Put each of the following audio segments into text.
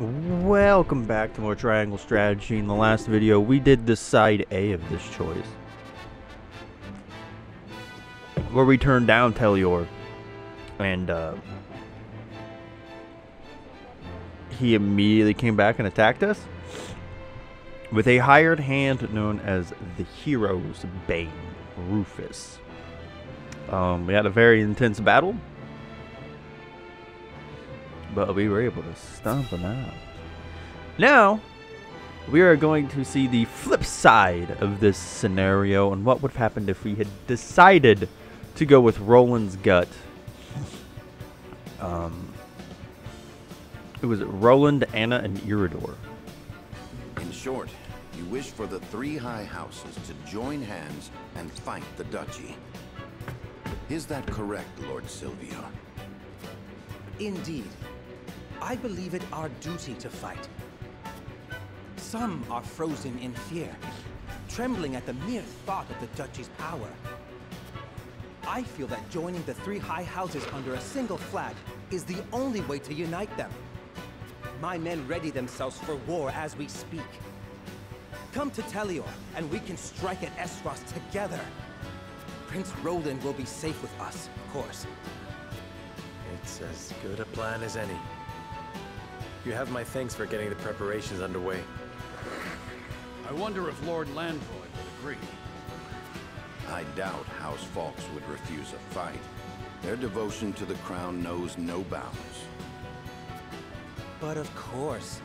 Welcome back to more Triangle Strategy. In the last video, we did the side A of this choice. Where we turned down Telliore. And, uh... He immediately came back and attacked us. With a hired hand known as the Hero's Bane, Rufus. Um, we had a very intense battle but we were able to stomp them out. Now, we are going to see the flip side of this scenario and what would have happened if we had decided to go with Roland's gut. Um, it was Roland, Anna, and Erador. In short, you wish for the three high houses to join hands and fight the duchy. Is that correct, Lord Silvio? Indeed. I believe it our duty to fight. Some are frozen in fear, trembling at the mere thought of the Duchy's power. I feel that joining the three high houses under a single flag is the only way to unite them. My men ready themselves for war as we speak. Come to Telliore, and we can strike at Aesfrost together. Prince Roland will be safe with us, of course. It's as good a plan as any. You have my thanks for getting the preparations underway. I wonder if Lord Landroy would agree. I doubt House Falkes would refuse a fight. Their devotion to the crown knows no bounds. But of course,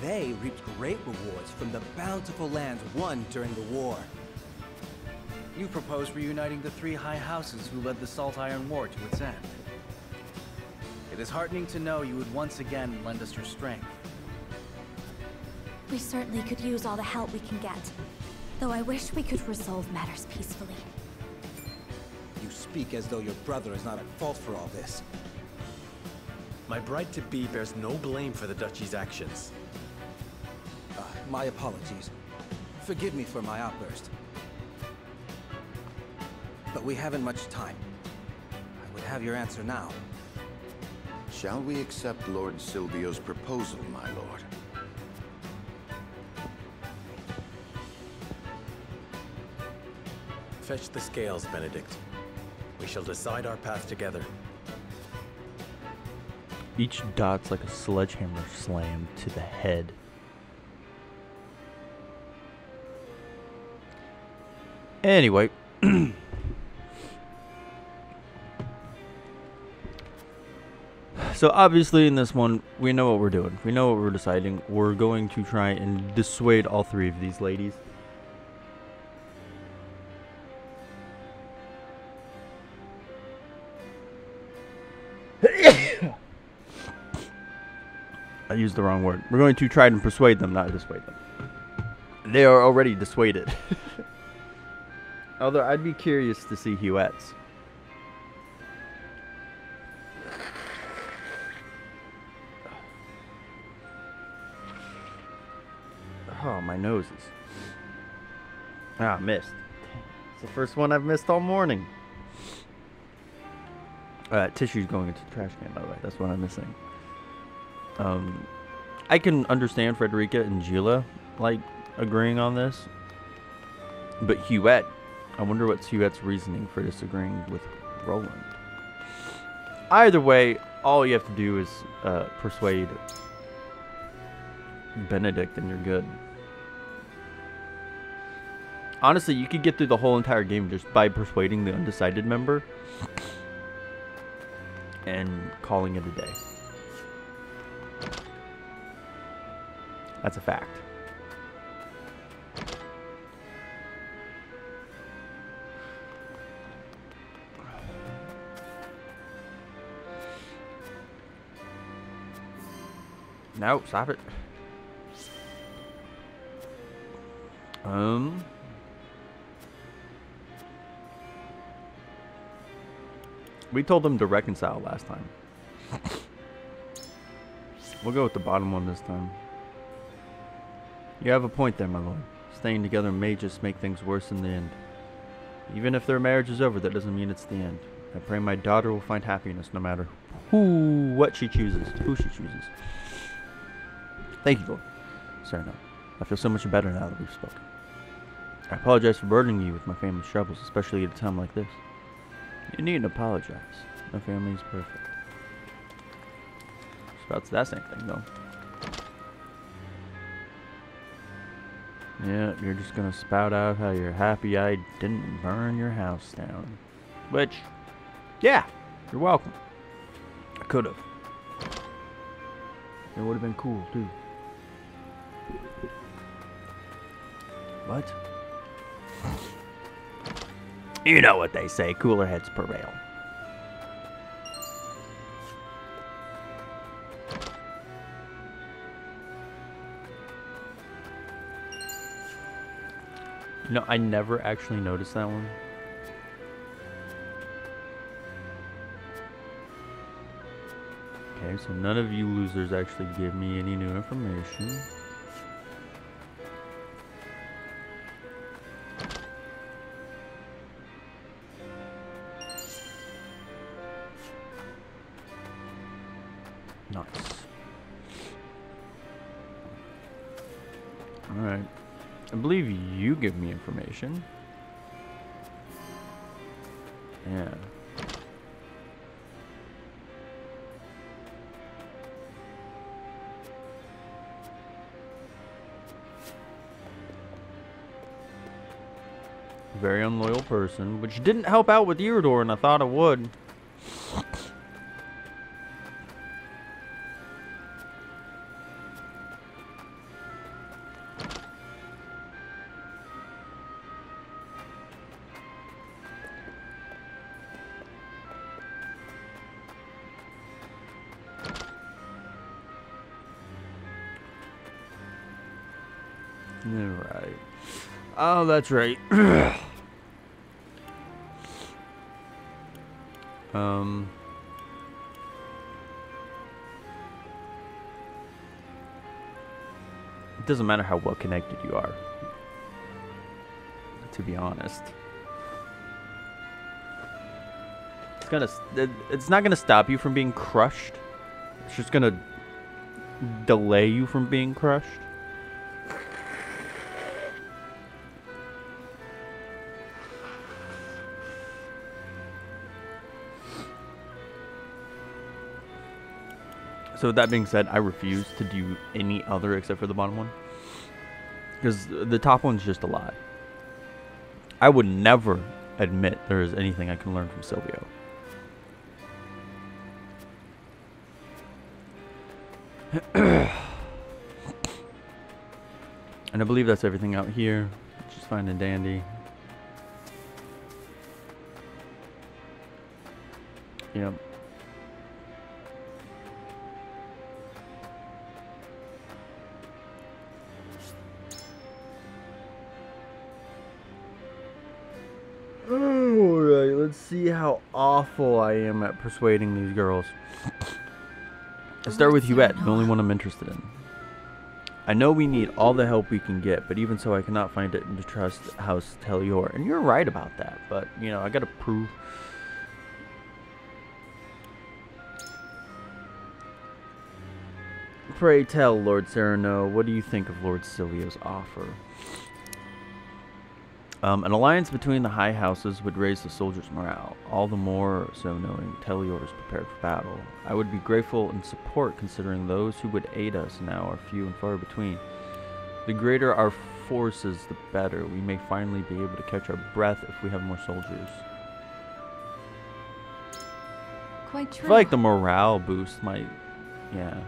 they reaped great rewards from the bountiful lands won during the war. You propose reuniting the three high houses who led the Salt Iron War to its end. It is heartening to know you would once again lend us your strength. We certainly could use all the help we can get. Though I wish we could resolve matters peacefully. You speak as though your brother is not at fault for all this. My bride-to-be bears no blame for the Duchy's actions. Uh, my apologies. Forgive me for my outburst. But we haven't much time. I would have your answer now. Shall we accept Lord Silvio's proposal, my lord? Fetch the scales, Benedict. We shall decide our path together. Each dot's like a sledgehammer slam to the head. Anyway. So obviously in this one, we know what we're doing. We know what we're deciding. We're going to try and dissuade all three of these ladies. I used the wrong word. We're going to try and persuade them, not dissuade them. They are already dissuaded. Although I'd be curious to see Hughette's. My noses. Ah, missed. It's the first one I've missed all morning. Uh, tissue's going into the trash can, by the way. That's what I'm missing. Um, I can understand Frederica and Geela, like, agreeing on this. But Hughette, I wonder what's Hughette's reasoning for disagreeing with Roland. Either way, all you have to do is uh, persuade Benedict and you're good. Honestly, you could get through the whole entire game just by persuading the undecided member and calling it a day. That's a fact. No, stop it. Um... We told them to reconcile last time. we'll go with the bottom one this time. You have a point there, my lord. Staying together may just make things worse in the end. Even if their marriage is over, that doesn't mean it's the end. I pray my daughter will find happiness no matter who, what she chooses, who she chooses. Thank you, Lord. Sorry, no. I feel so much better now that we've spoken. I apologize for burdening you with my family's troubles, especially at a time like this. You needn't apologize. My family is perfect. That same thing, though. Yeah, you're just gonna spout out how you're happy I didn't burn your house down. Which, yeah, you're welcome. I could have. It would have been cool, too. What? You know what they say, cooler heads prevail. No, I never actually noticed that one. Okay, so none of you losers actually give me any new information. Information. Yeah. Very unloyal person, which didn't help out with Erador, and I thought it would. That's right. um. It doesn't matter how well connected you are. To be honest. It's gonna, it, it's not gonna stop you from being crushed. It's just gonna delay you from being crushed. So with that being said, I refuse to do any other except for the bottom one. Because the top one's just a lie. I would never admit there is anything I can learn from Silvio. and I believe that's everything out here. Is fine and dandy. Awful I am at persuading these girls. Let's start with Hughette, the only one I'm interested in. I know we need all the help we can get, but even so, I cannot find it in the trust House Telliore. And you're right about that, but, you know, I gotta prove. Pray tell, Lord Serenoa, what do you think of Lord Silvio's offer? Um, an alliance between the high houses would raise the soldiers' morale, all the more so knowing Telliore is prepared for battle. I would be grateful in support considering those who would aid us now are few and far between. The greater our forces, the better. We may finally be able to catch our breath if we have more soldiers. Quite true. I feel like the morale boost might, yeah.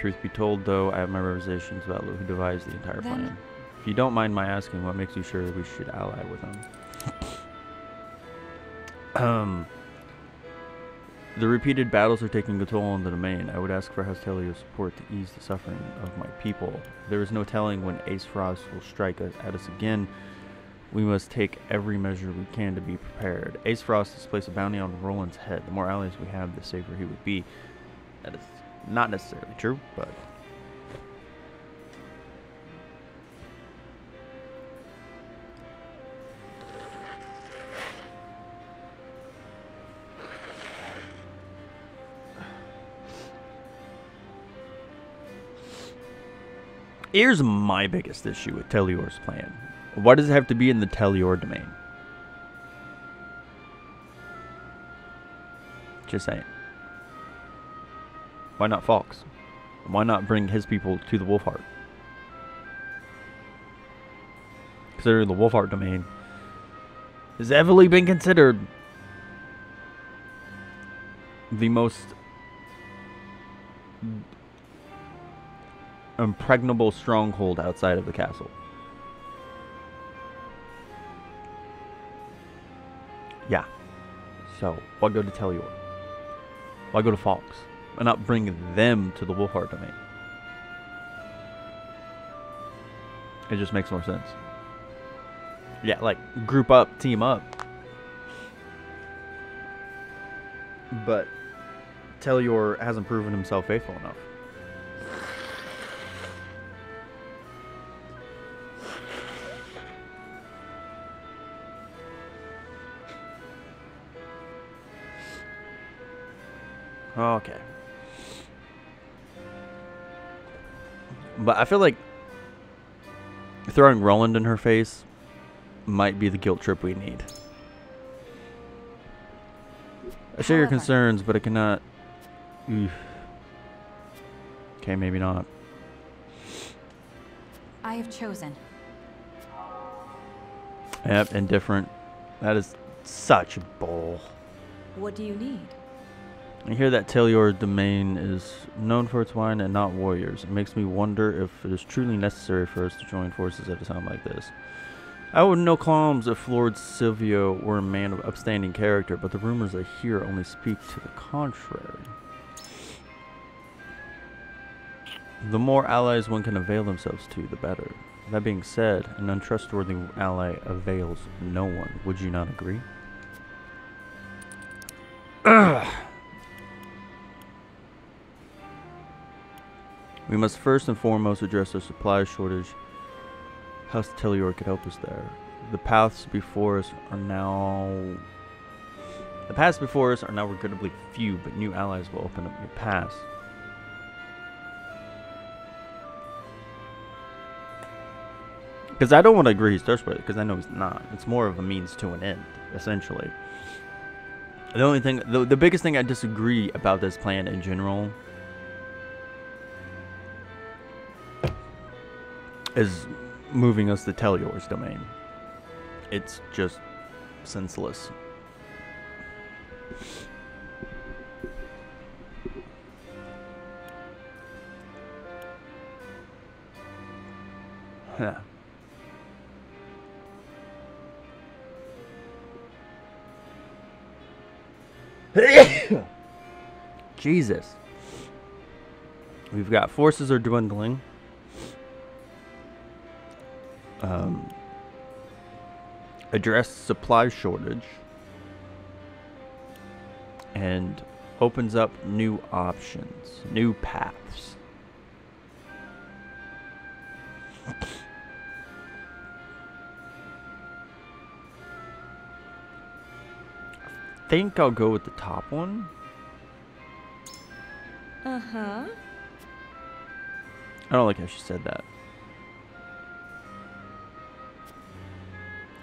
Truth be told, though, I have my reservations about who devised the entire Then- plan. If you don't mind my asking, what makes you sure we should ally with them? um, the repeated battles are taking a toll on the domain. I would ask for House Telliore's support to ease the suffering of my people. There is no telling when Aesfrost will strike us, at us again. We must take every measure we can to be prepared. Aesfrost has placed a bounty on Roland's head. The more allies we have, the safer he would be. That is not necessarily true, but... Here's my biggest issue with Telliore's plan. Why does it have to be in the Telliore domain? Just saying. Why not Falkes? Why not bring his people to the Wolffort? Considering the Wolffort domain has heavily been considered the most impregnable stronghold outside of the castle. Yeah. So, why go to Telliore? Why go to Falkes? Why not bring them to the Wolffort domain? It just makes more sense. Yeah, like group up, team up. But Telliore hasn't proven himself faithful enough. Okay. But I feel like throwing Roland in her face might be the guilt trip we need. I share your concerns, but I cannot. Oof. Okay, maybe not. I have chosen. Yep, indifferent. That is such a bull. What do you need? I hear that Telliore domain is known for its wine and not warriors. It makes me wonder if it is truly necessary for us to join forces at a time like this. I would no qualms if Lord Silvio were a man of upstanding character, but the rumors I hear only speak to the contrary. The more allies one can avail themselves to, the better. That being said, an untrustworthy ally avails no one. Would you not agree? We must first and foremost address our supply shortage. House Telliore could help us there. The paths before us are now. The paths before us are now regrettably few, but new allies will open up new paths. Because I don't want to agree he's desperate, because I know he's not. It's more of a means to an end, essentially. The only thing, the, the biggest thing I disagree about this plan in general is moving us to Telliore's domain. It's just senseless. Yeah. Jesus. We've got forces are dwindling. Um, address supply shortage and opens up new options, new paths. I think I'll go with the top one. Uh huh. I don't like how she said that.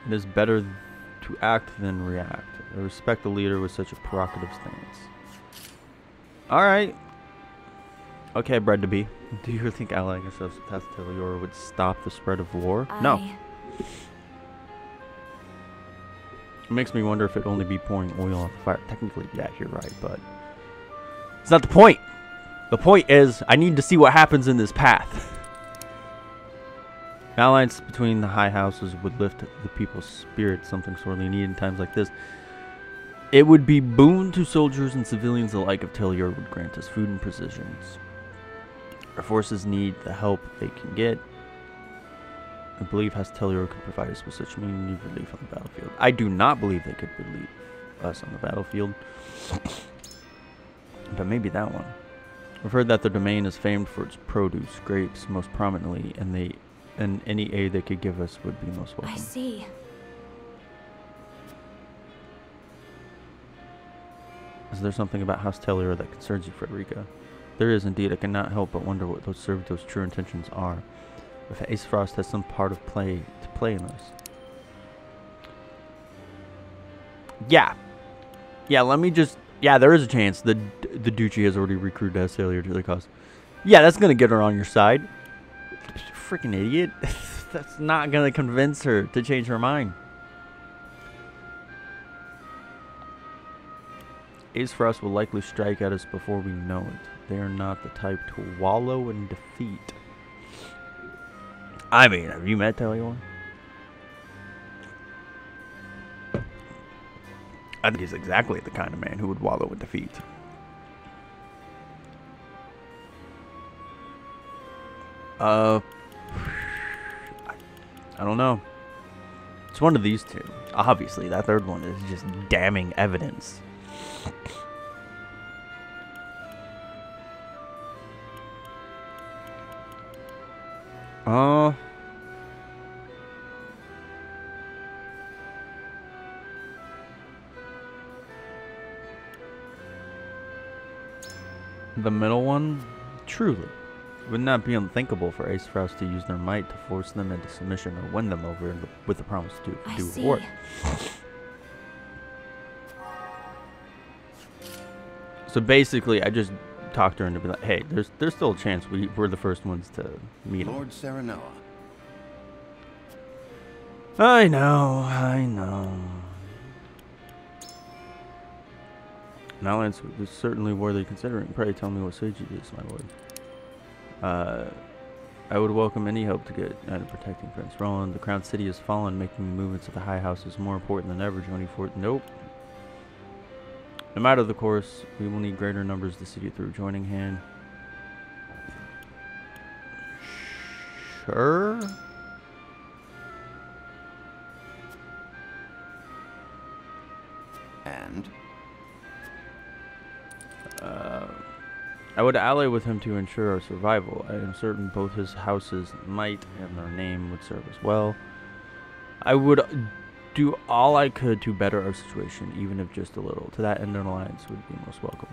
It is better to act than react. I respect the leader with such a provocative stance. Alright. Okay, bread to be. Do you think allying yourselves with Tastilior would stop the spread of war? No. It makes me wonder if it'd only be pouring oil on the fire. Technically, yeah, you're right, but it's not the point. The point is, I need to see what happens in this path. An alliance between the high houses would lift the people's spirits, something sorely needed in times like this. It would be boon to soldiers and civilians alike if Telliore would grant us food and provisions. Our forces need the help they can get. I believe House Telliore could provide us with such needed relief on the battlefield. I do not believe they could relieve us on the battlefield. but maybe that one. I've heard that the domain is famed for its produce, grapes most prominently, and they and any aid they could give us would be most welcome. I see. Is there something about House Telliore that concerns you, Frederica? There is indeed. I cannot help but wonder what those servitors' true intentions are. If Aesfrost has some part of play to play in this. Yeah. Yeah, let me just... Yeah, there is a chance the the Duchy has already recruited Azalea to the cause. Yeah, that's going to get her on your side. Freaking idiot. that's not going to convince her to change her mind. Aesfrost will likely strike at us before we know it. They are not the type to wallow in defeat. I mean, have you met Teleon? I think he's exactly the kind of man who would wallow in defeat. Uh, I don't know. It's one of these two. Obviously, that third one is just damning evidence. Uh. Not be unthinkable for Aesfrost to use their might to force them into submission or win them over the, with the promise to I do see. reward. So basically, I just talked her into be like, hey, there's there's still a chance we, we're the first ones to meet him. Lord Serenoa. I know, I know. An alliance is certainly worthy considering. Pray tell me what sage it is, my lord. Uh, I would welcome any help to get out of protecting Prince Roland. The crown city has fallen, making the movements of the High House is more important than ever. Joining Fort. Nope. No matter the course, we will need greater numbers to see it through. Joining hand. Sure. I would ally with him to ensure our survival. I am certain both his houses' might and their name would serve us well. I would do all I could to better our situation, even if just a little. To that end, an alliance would be most welcome.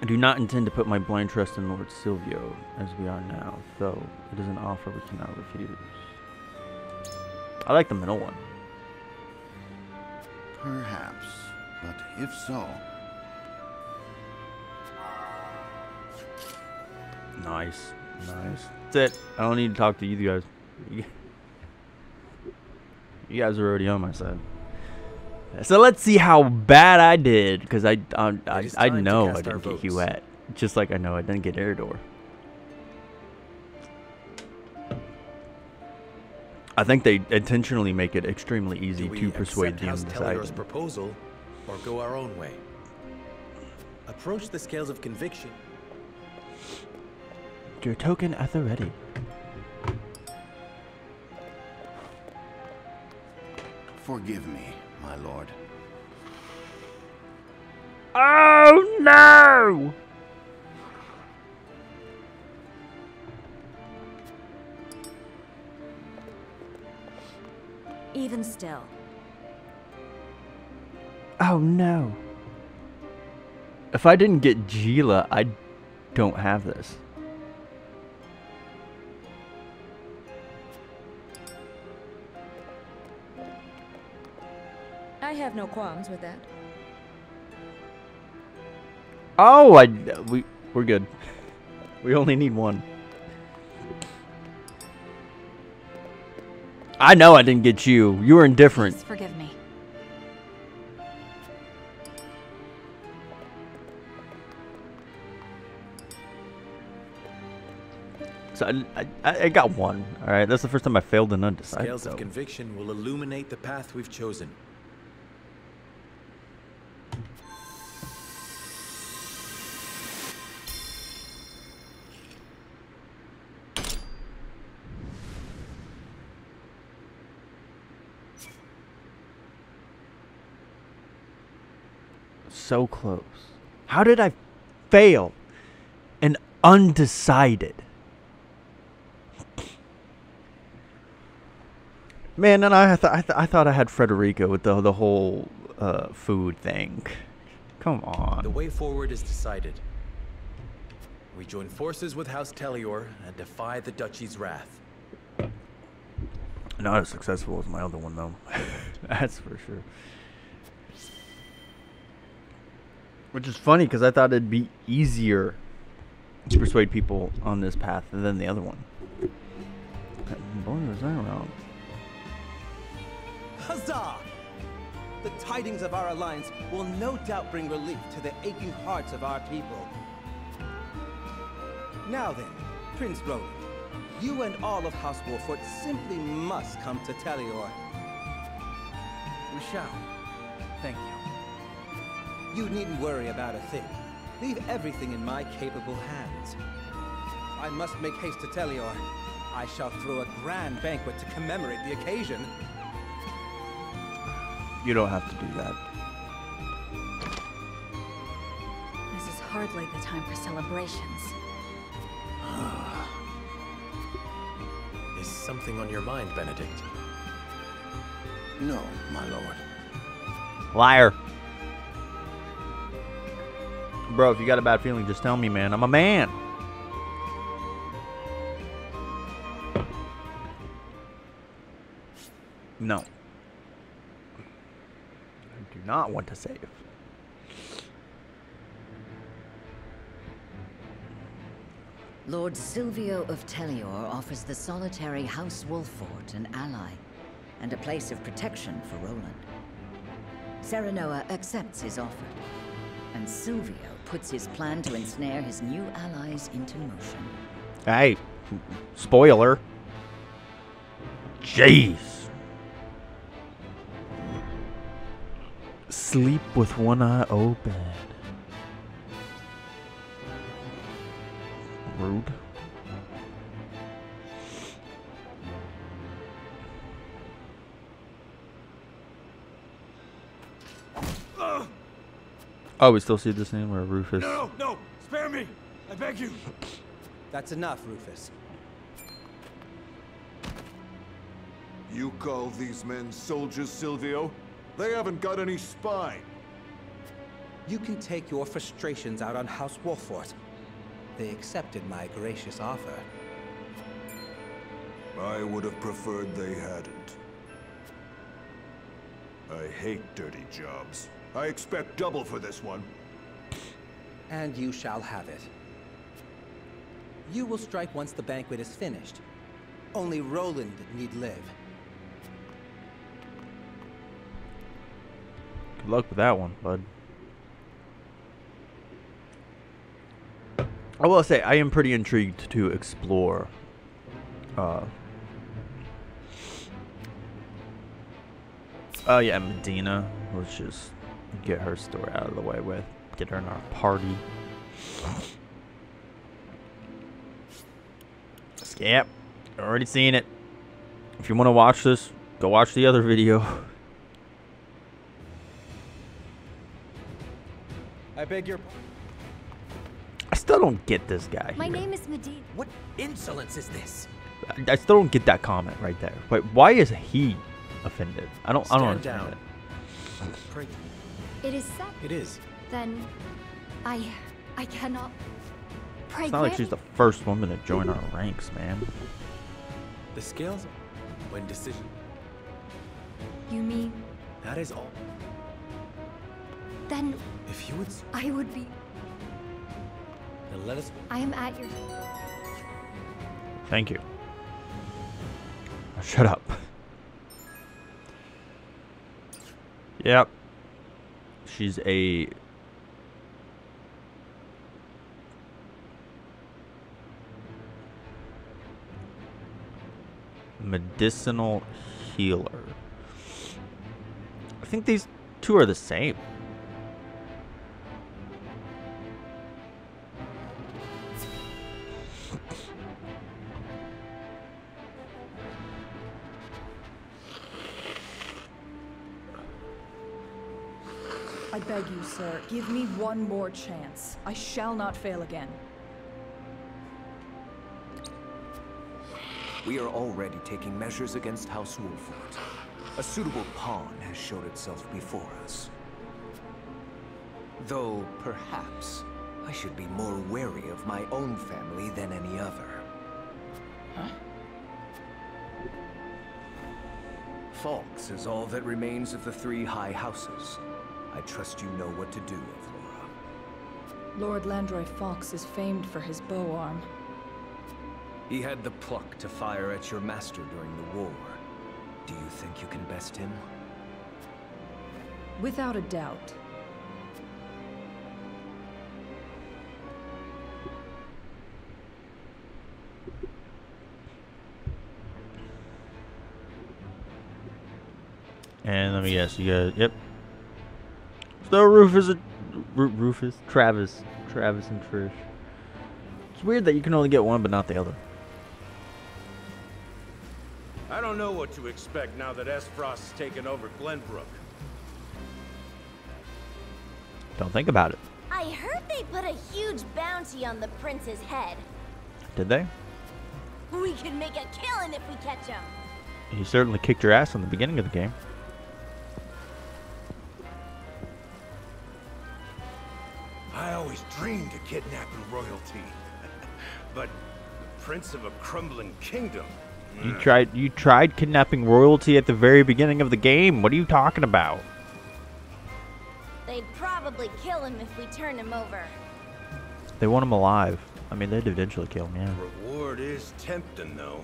I do not intend to put my blind trust in Lord Silvio, as we are now, though it is an offer we cannot refuse. I like the middle one. perhaps, but if so, Nice. Nice. That's it. I don't need to talk to you guys. You guys are already on my side. So let's see how bad I did, because I um, I, I know I didn't get. Hughette, just like I know I didn't get Erador. I think they intentionally make it extremely easy to persuade the undecided. proposal or go our own way? Approach the scales of conviction. Your token at the ready. forgive me, my lord. Oh no! Even still, Oh no. If I didn't get Geela, I don't have this. Have no qualms with that. Oh, I we we're good. We only need one. I know I didn't get you. You were indifferent. please forgive me. So I, I, I got one. All right, that's the first time I failed an undecided. Scales of though. conviction will illuminate the path we've chosen. So close. How did I fail? An undecided. Man, and I thought I, th- I thought I had Frederica with the the whole uh, food thing. Come Come on. The way forward is decided. We join forces with House Telliore and defy the Duchy's wrath. Not as successful as my other one, though. That's for sure. Which is funny because I thought it'd be easier to persuade people on this path than the other one. Boy, was that wrong. Huzzah! The tidings of our alliance will no doubt bring relief to the aching hearts of our people. Now then, Prince Roland, you and all of House Wolffort simply must come to Telliore. We shall. Thank you. You needn't worry about a thing. Leave everything in my capable hands. I must make haste to Telliore. I shall throw a grand banquet to commemorate the occasion. You don't have to do that. This is hardly the time for celebrations. Is something on your mind, Benedict? No, my lord. Liar. Bro, if you got a bad feeling, just tell me, man. I'm a man. No. I do not want to save. Lord Silvio of Telliore offers the solitary House Wolffort an ally and a place of protection for Roland. Serenoa accepts his offer, and Silvio puts his plan to ensnare his new allies into motion. Hey, spoiler. Jeez. Sleep with one eye open. Rude. Oh, we still see this name where Rufus. No, no! Spare me! I beg you! That's enough, Rufus. You call these men soldiers, Silvio? They haven't got any spine. You can take your frustrations out on House Wolffort. They accepted my gracious offer. I would have preferred they hadn't. I hate dirty jobs. I expect double for this one. And you shall have it. You will strike once the banquet is finished. Only Roland need live. Good luck with that one, bud. I will say I am pretty intrigued to explore uh Oh yeah, Medina. Let's just get her story out of the way with. Get her in our party. Scamp. Already seen it. If you want to watch this, go watch the other video. I beg your I still don't get this guy. My here. name is Medina. What insolence is this? I, I still don't get that comment right there. Wait, why is he offended? I don't. I don't understand down. It. Pray. It is set. It is. Then I I cannot pray. It's not like she's the first woman to join our ranks, man. The scales when decision. You mean That is all. then If you would I would be Then let us I am at your Thank you. Shut up. Yep. She's a medicinal healer. I think these two are the same. Sir, give me one more chance. I shall not fail again. We are already taking measures against House Wolffort. A suitable pawn has showed itself before us. Though, perhaps, I should be more wary of my own family than any other. Huh? Falkes is all that remains of the three high houses. I trust you know what to do, Avlora. Lord Landroy Falkes is famed for his bow arm. He had the pluck to fire at your master during the war. Do you think you can best him? Without a doubt. And let me guess, you guys, yep. So Rufus, Rufus, Travis, Travis and Trish. It's weird that you can only get one but not the other. I don't know what to expect now that Aesfrost's taken over Glenbrook. Don't think about it. I heard they put a huge bounty on the prince's head. Did they? We can make a killing if we catch him. He certainly kicked your ass in the beginning of the game. Kidnapping royalty. but the prince of a crumbling kingdom. You tried you tried kidnapping royalty at the very beginning of the game. What are you talking about? They'd probably kill him if we turn him over. They want him alive. I mean, they'd eventually kill him, yeah. Reward is tempting, though.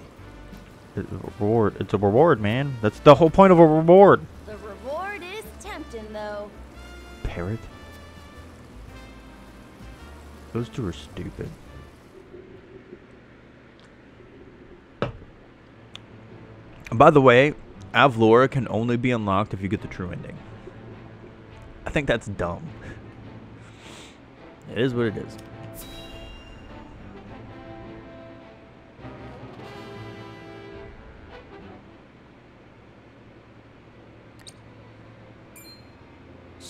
It's a reward. It's a reward, man. That's the whole point of a reward. The reward is tempting, though. Parrot. Those two are stupid. By the way, Avlora can only be unlocked if you get the true ending. I think that's dumb. It is what it is.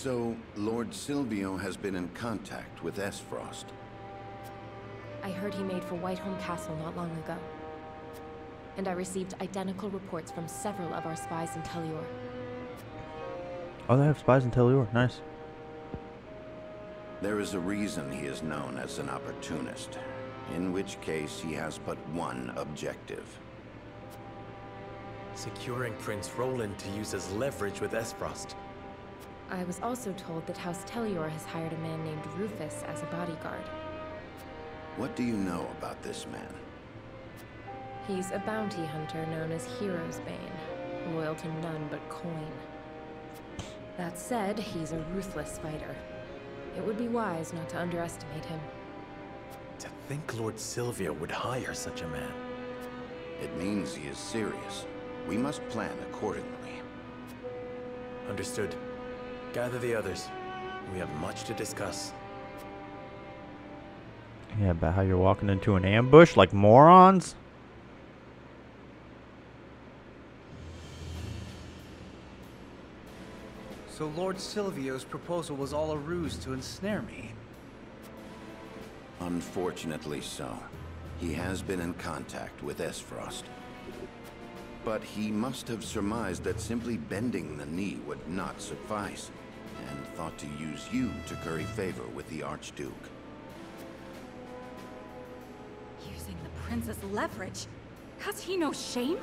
So, Lord Silvio has been in contact with Aesfrost. I heard he made for Whiteholm Castle not long ago. And I received identical reports from several of our spies in Telliore. Oh, they have spies in Telliore. Nice. There is a reason he is known as an opportunist, in which case he has but one objective. Securing Prince Roland to use as leverage with Aesfrost. I was also told that House Telliore has hired a man named Rufus as a bodyguard. What do you know about this man? He's a bounty hunter known as Hero's Bane, loyal to none but coin. That said, he's a ruthless fighter. It would be wise not to underestimate him. To think Lord Silvio would hire such a man. It means he is serious. We must plan accordingly. Understood. Gather the others. We have much to discuss. Yeah, about how you're walking into an ambush like morons? So Lord Silvio's proposal was all a ruse to ensnare me? Unfortunately so. He has been in contact with Aesfrost. But he must have surmised that simply bending the knee would not suffice, and thought to use you to curry favor with the Archduke. Using the prince's leverage? Has he no shame?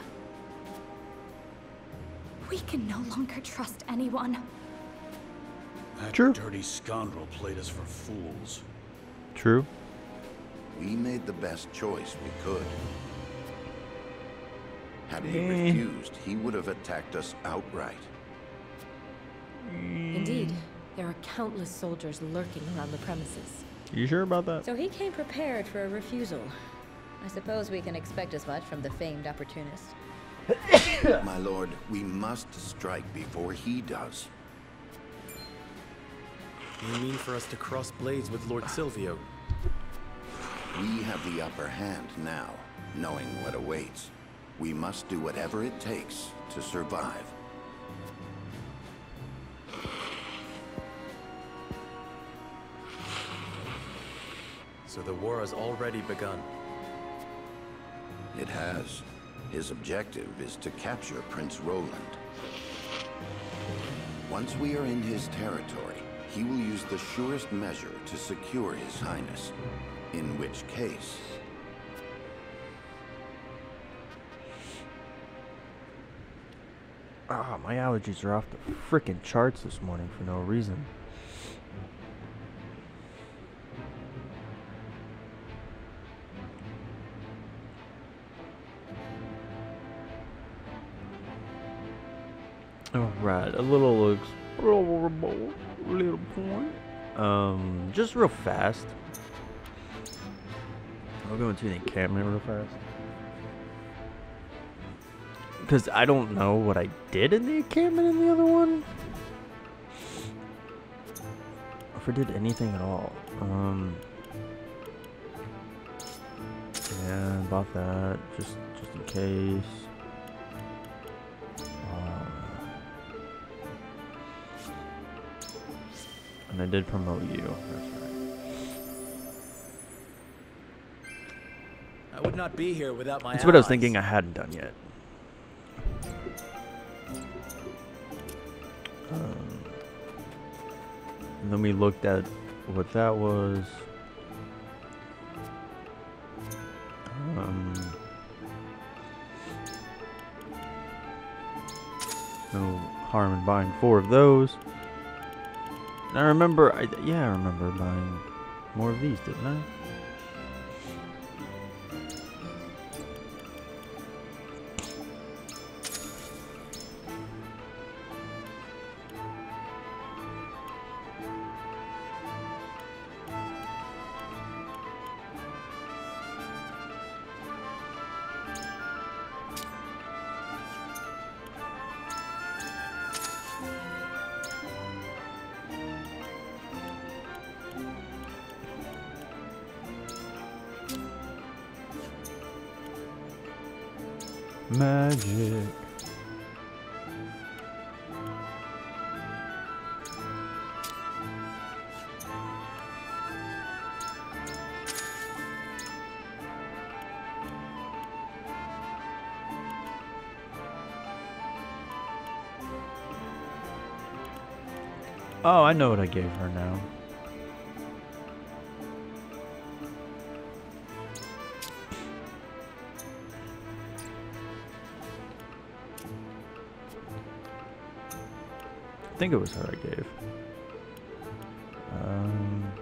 We can no longer trust anyone. That True. dirty scoundrel played us for fools. True. We made the best choice we could. Had we Eh. refused, he would have attacked us outright. Indeed, mm. there are countless soldiers lurking around the premises. You sure about that? So he came prepared for a refusal. I suppose we can expect as much from the famed opportunist. My lord, we must strike before he does. You mean for us to cross blades with Lord Silvio? We have the upper hand now, knowing what awaits. We must do whatever it takes to survive. So the war has already begun. It has. His objective is to capture Prince Roland. Once we are in his territory, he will use the surest measure to secure his highness. In which case... Ah, my allergies are off the freaking charts this morning for no reason. Alright, a little explorable little point. Um, just real fast. I'll go into the encampment real fast. Because I don't know what I did in the encampment in the other one. If I did anything at all. Um, yeah, bought that just just in case. And I did promote you. That's right. I would not be here without my That's what I was thinking I hadn't done yet. Um, and then we looked at what that was. Um, no harm in buying four of those. I remember, I, yeah, I remember buying more of these, didn't I? I know what I gave her now. I think it was her I gave. Um,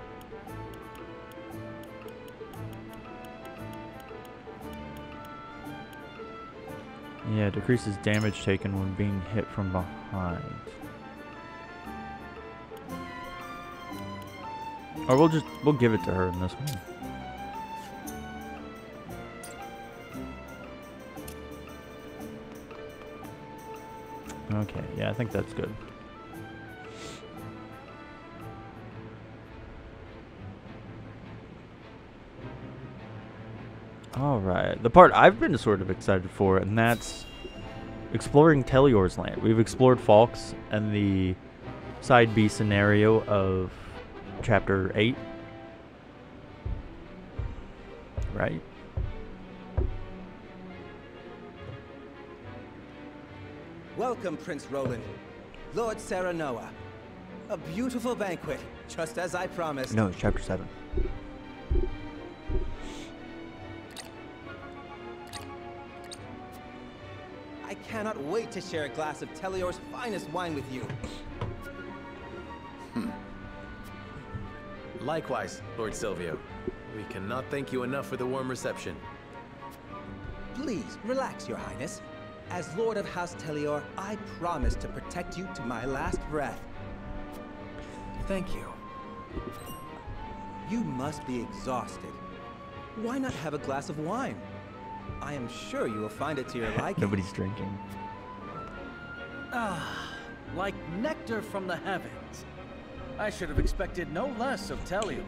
yeah, decreases damage taken when being hit from behind. Or we'll just we'll give it to her in this one. Okay, yeah, I think that's good. Alright, the part I've been sort of excited for, and that's exploring Telliore's land. We've explored Falkes and the side B scenario of chapter 8. Right? Welcome, Prince Roland. Lord Serenoa. A beautiful banquet, just as I promised. No, it's chapter 7. I cannot wait to share a glass of Telliore's finest wine with you. Likewise, Lord Silvio. We cannot thank you enough for the warm reception. Please, relax, Your Highness. As Lord of House Telliore, I promise to protect you to my last breath. Thank you. You must be exhausted. Why not have a glass of wine? I am sure you will find it to your liking. Nobody's drinking. Ah, like nectar from the heavens. I should have expected no less of Telliore.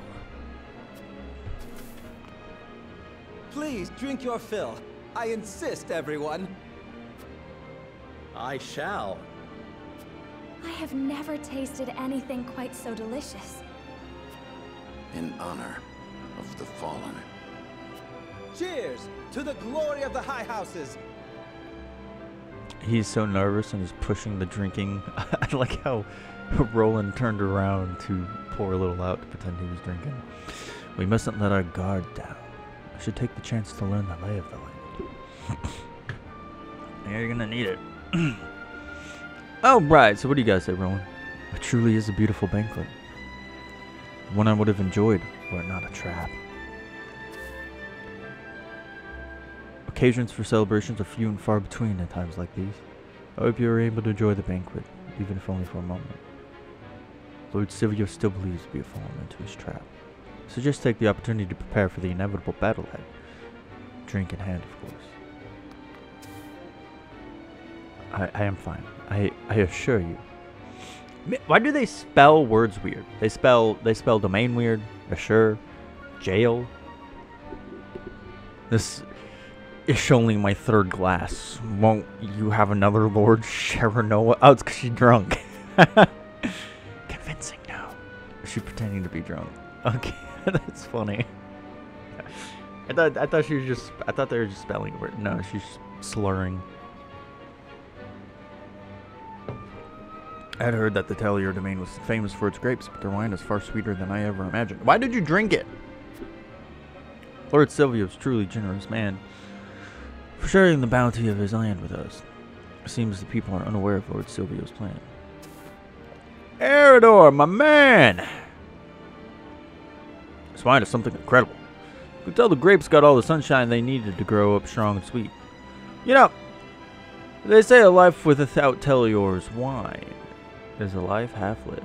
Please drink your fill. I insist, everyone. I shall. I have never tasted anything quite so delicious. In honor of the fallen. Cheers to the glory of the High Houses. He's so nervous and he's pushing the drinking. I like how Roland turned around to pour a little out to pretend he was drinking. We mustn't let our guard down. We should take the chance to learn the lay of the land. you're gonna need it. oh, right. So what do you guys say, Roland? It truly is a beautiful banquet. One I would have enjoyed were it not a trap. Occasions for celebrations are few and far between at times like these. I hope you are able to enjoy the banquet, even if only for a moment. Lord Silvio still believes we have fallen into his trap. So just take the opportunity to prepare for the inevitable battle ahead. Drink in hand, of course. I, I am fine. I, I assure you. Why do they spell words weird? They spell they spell domain weird. Assure, jail. This is only my third glass. Won't you have another Lord Serenoa? Oh, it's because she's drunk. Convincing, no. Is she pretending to be drunk? Okay, that's funny. I thought I thought she was just I thought they were just spelling weird. No, she's slurring. I had heard that the Telliore domain was famous for its grapes, but their wine is far sweeter than I ever imagined. Why did you drink it? Lord Silvio is truly generous man for sharing the bounty of his land with us. It seems the people are unaware of Lord Silvio's plan. Erador, my man! This wine is something incredible. You can tell the grapes got all the sunshine they needed to grow up strong and sweet. You know, they say a life without Telliore's wine is a life half-lived.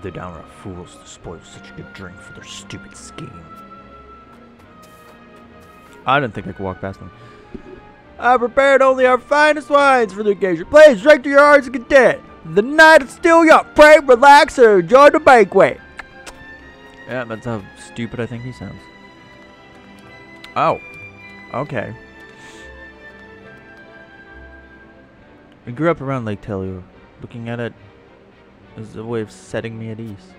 They're downright fools to spoil such a good drink for their stupid scheme. I didn't think I could walk past them. I prepared only our finest wines for the occasion. Please drink to your heart's content. The night is still young. Pray, relax, and enjoy the banquet. Yeah, that's how stupid I think he sounds. Oh. Okay. I grew up around Lake Telliore. Looking at it is a way of setting me at ease.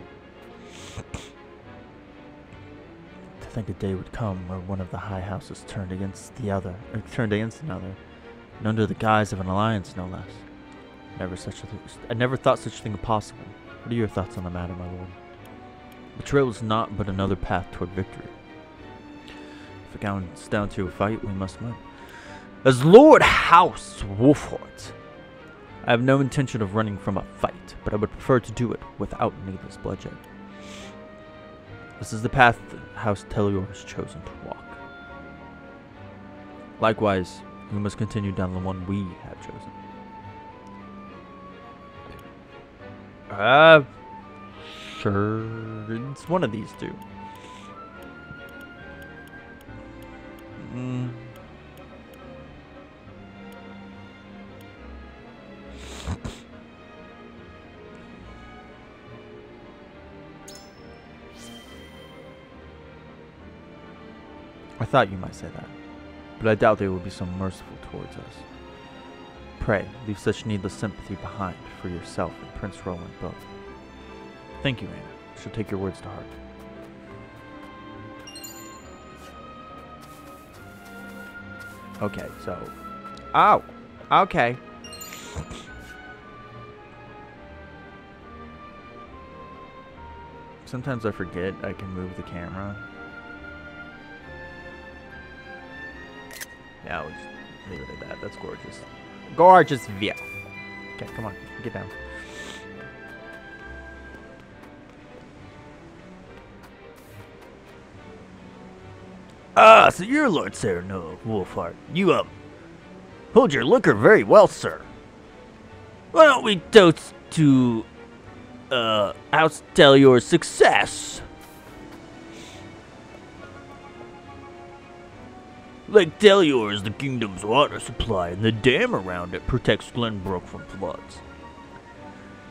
Think a day would come where one of the high houses turned against the other, or turned against another, and under the guise of an alliance, no less. Never such a I never thought such a thing possible. What are your thoughts on the matter, my lord? Betrayal is not but another path toward victory. If it comes down to a fight, we must win. As Lord House Wolffort, I have no intention of running from a fight, but I would prefer to do it without needless bloodshed. This is the path House Telliore has chosen to walk. Likewise, we must continue down the one we have chosen. Uh, sure. It's one of these two. Mm. I thought you might say that, but I doubt they will be so merciful towards us. Pray, leave such needless sympathy behind for yourself and Prince Roland both. Thank you, Anna. I shall take your words to heart. Okay, so... Oh! Okay. Sometimes I forget I can move the camera. Yeah, we'll just leave it at that. That's gorgeous. Gorgeous view. Okay, come on. Get down. Ah, so you're Lord Serenoa, Wolffort. You, um, hold your liquor very well, sir. Why don't we toast to, uh, House Telliore's success? Lake Telliore is the kingdom's water supply, and the dam around it protects Glenbrook from floods.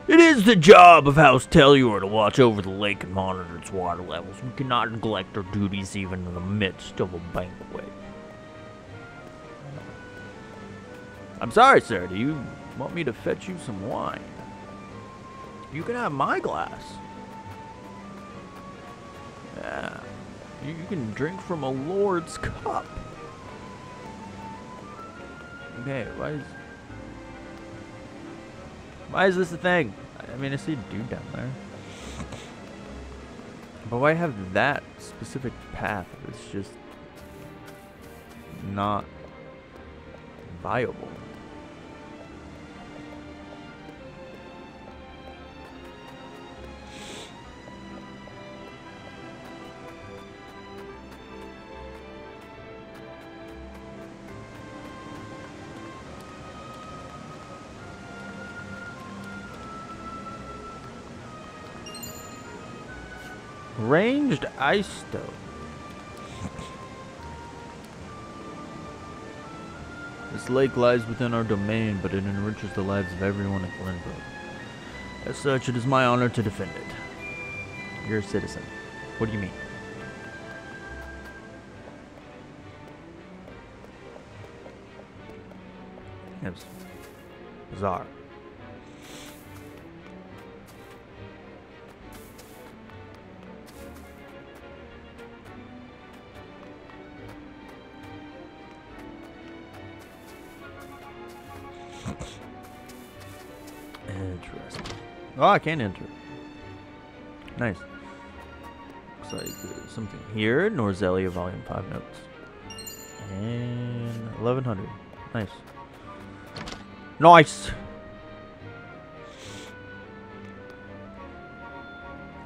It is the job of House Telliore to watch over the lake and monitor its water levels. We cannot neglect our duties even in the midst of a banquet. I'm sorry, sir. Do you want me to fetch you some wine? You can have my glass. Yeah. You can drink from a lord's cup. Okay, why is why is this a thing? I mean, I see a dude down there. But why have that specific path? It's just not viable. Ranged ice stone. This lake lies within our domain, but it enriches the lives of everyone at Glenbrook. As such, it is my honor to defend it. You're a citizen. What do you mean? It's bizarre. Oh, I can enter. Nice. Looks like something here. Norzelia Volume 5 notes. And 1100. Nice. Nice!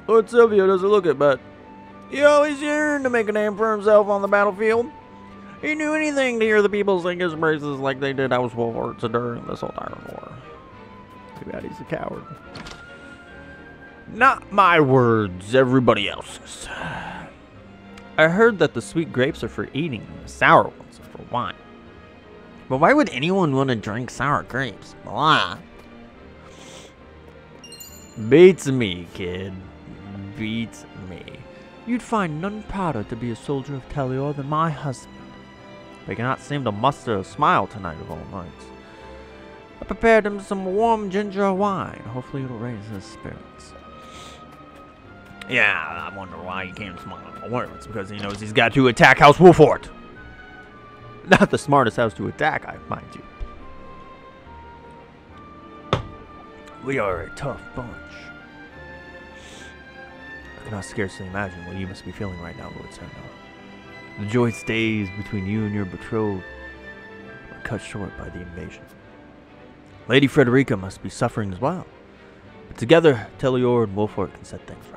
Lord Silvio doesn't look it, but he always yearned to make a name for himself on the battlefield. He knew anything to hear the people sing his praises like they did House Wolffort's during this whole Iron War. Too bad he's a coward. Not my words, everybody else's. I heard that the sweet grapes are for eating and the sour ones are for wine. But why would anyone want to drink sour grapes? Blah. Beats me, kid. Beats me. You'd find none prouder to be a soldier of Telliore than my husband. He cannot seem to muster a smile tonight of all nights. I prepared him some warm ginger wine. Hopefully it'll raise his spirits. Yeah, I wonder why he can't smile. Well, it's because he knows he's got to attack House Wolffort. Not the smartest house to attack, I mind you. We are a tough bunch. I cannot scarcely imagine what you must be feeling right now, Lord Serenoa. The joyous days between you and your betrothed were cut short by the invasion. Lady Frederica must be suffering as well. But together, Telliore and Wolffort can set things right.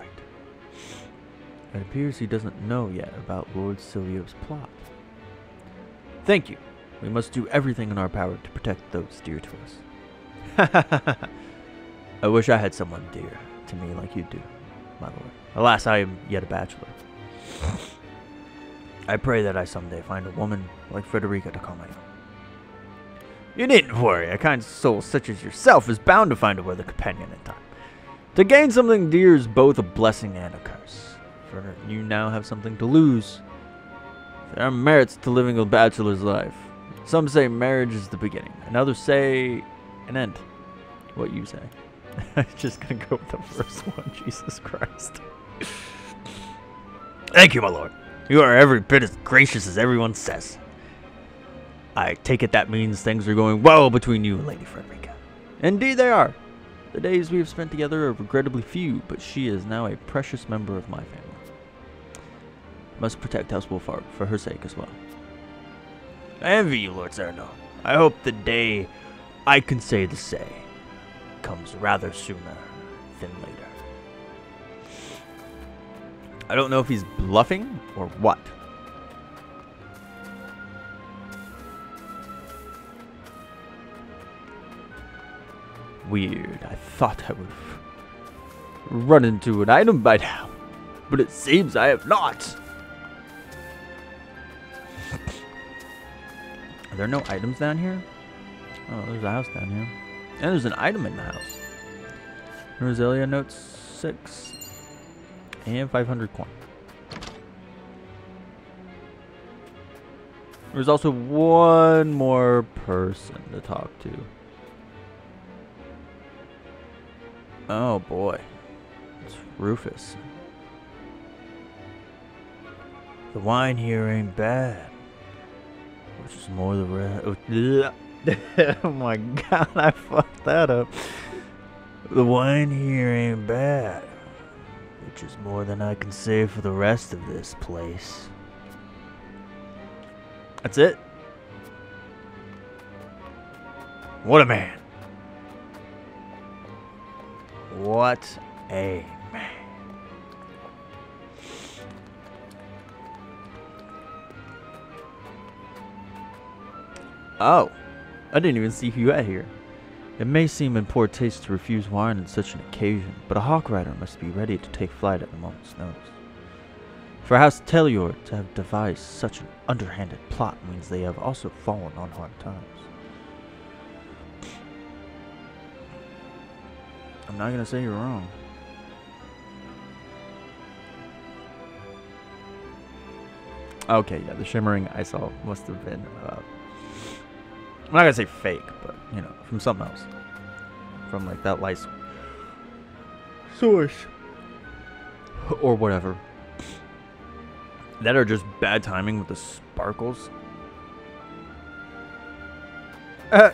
It appears he doesn't know yet about Lord Silvio's plot. Thank you. We must do everything in our power to protect those dear to us. I wish I had someone dear to me like you do, my lord. Alas, I am yet a bachelor. I pray that I someday find a woman like Frederica to call my own. You needn't worry, a kind soul such as yourself is bound to find a worthy companion in time. To gain something dear is both a blessing and a curse, for you now have something to lose. There are merits to living a bachelor's life. Some say marriage is the beginning, and others say an end. What you say? I'm just gonna go with the first one, Jesus Christ. Thank you, my lord. You are every bit as gracious as everyone says. I take it that means things are going well between you and Lady Frederica. Indeed they are. The days we have spent together are regrettably few, but she is now a precious member of my family. Must protect House Wolffort for her sake as well. I envy you, Lord Serenoa. I hope the day I can say the say comes rather sooner than later. I don't know if he's bluffing or what. Weird. I thought I would run into an item by now, but it seems I have not. Are there no items down here? Oh, there's a house down here. And there's an item in the house. Norzelia note 6. And 500 coin. There's also one more person to talk to. Oh boy. It's Rufus. The wine here ain't bad. Is more the rest. oh my god, I fucked that up. The wine here ain't bad. Which is more than I can say for the rest of this place. That's it? What a man. What a Oh, I didn't even see Hughette here. It may seem in poor taste to refuse wine on such an occasion, but a hawk rider must be ready to take flight at a moment's notice. For House Telliore to have devised such an underhanded plot means they have also fallen on hard times. I'm not gonna say you're wrong. Okay, yeah, the shimmering I saw must have been, uh, I'm not gonna say fake, but, you know, from something else. From, like, that lice source. Or whatever. That are just bad timing with the sparkles. Uh,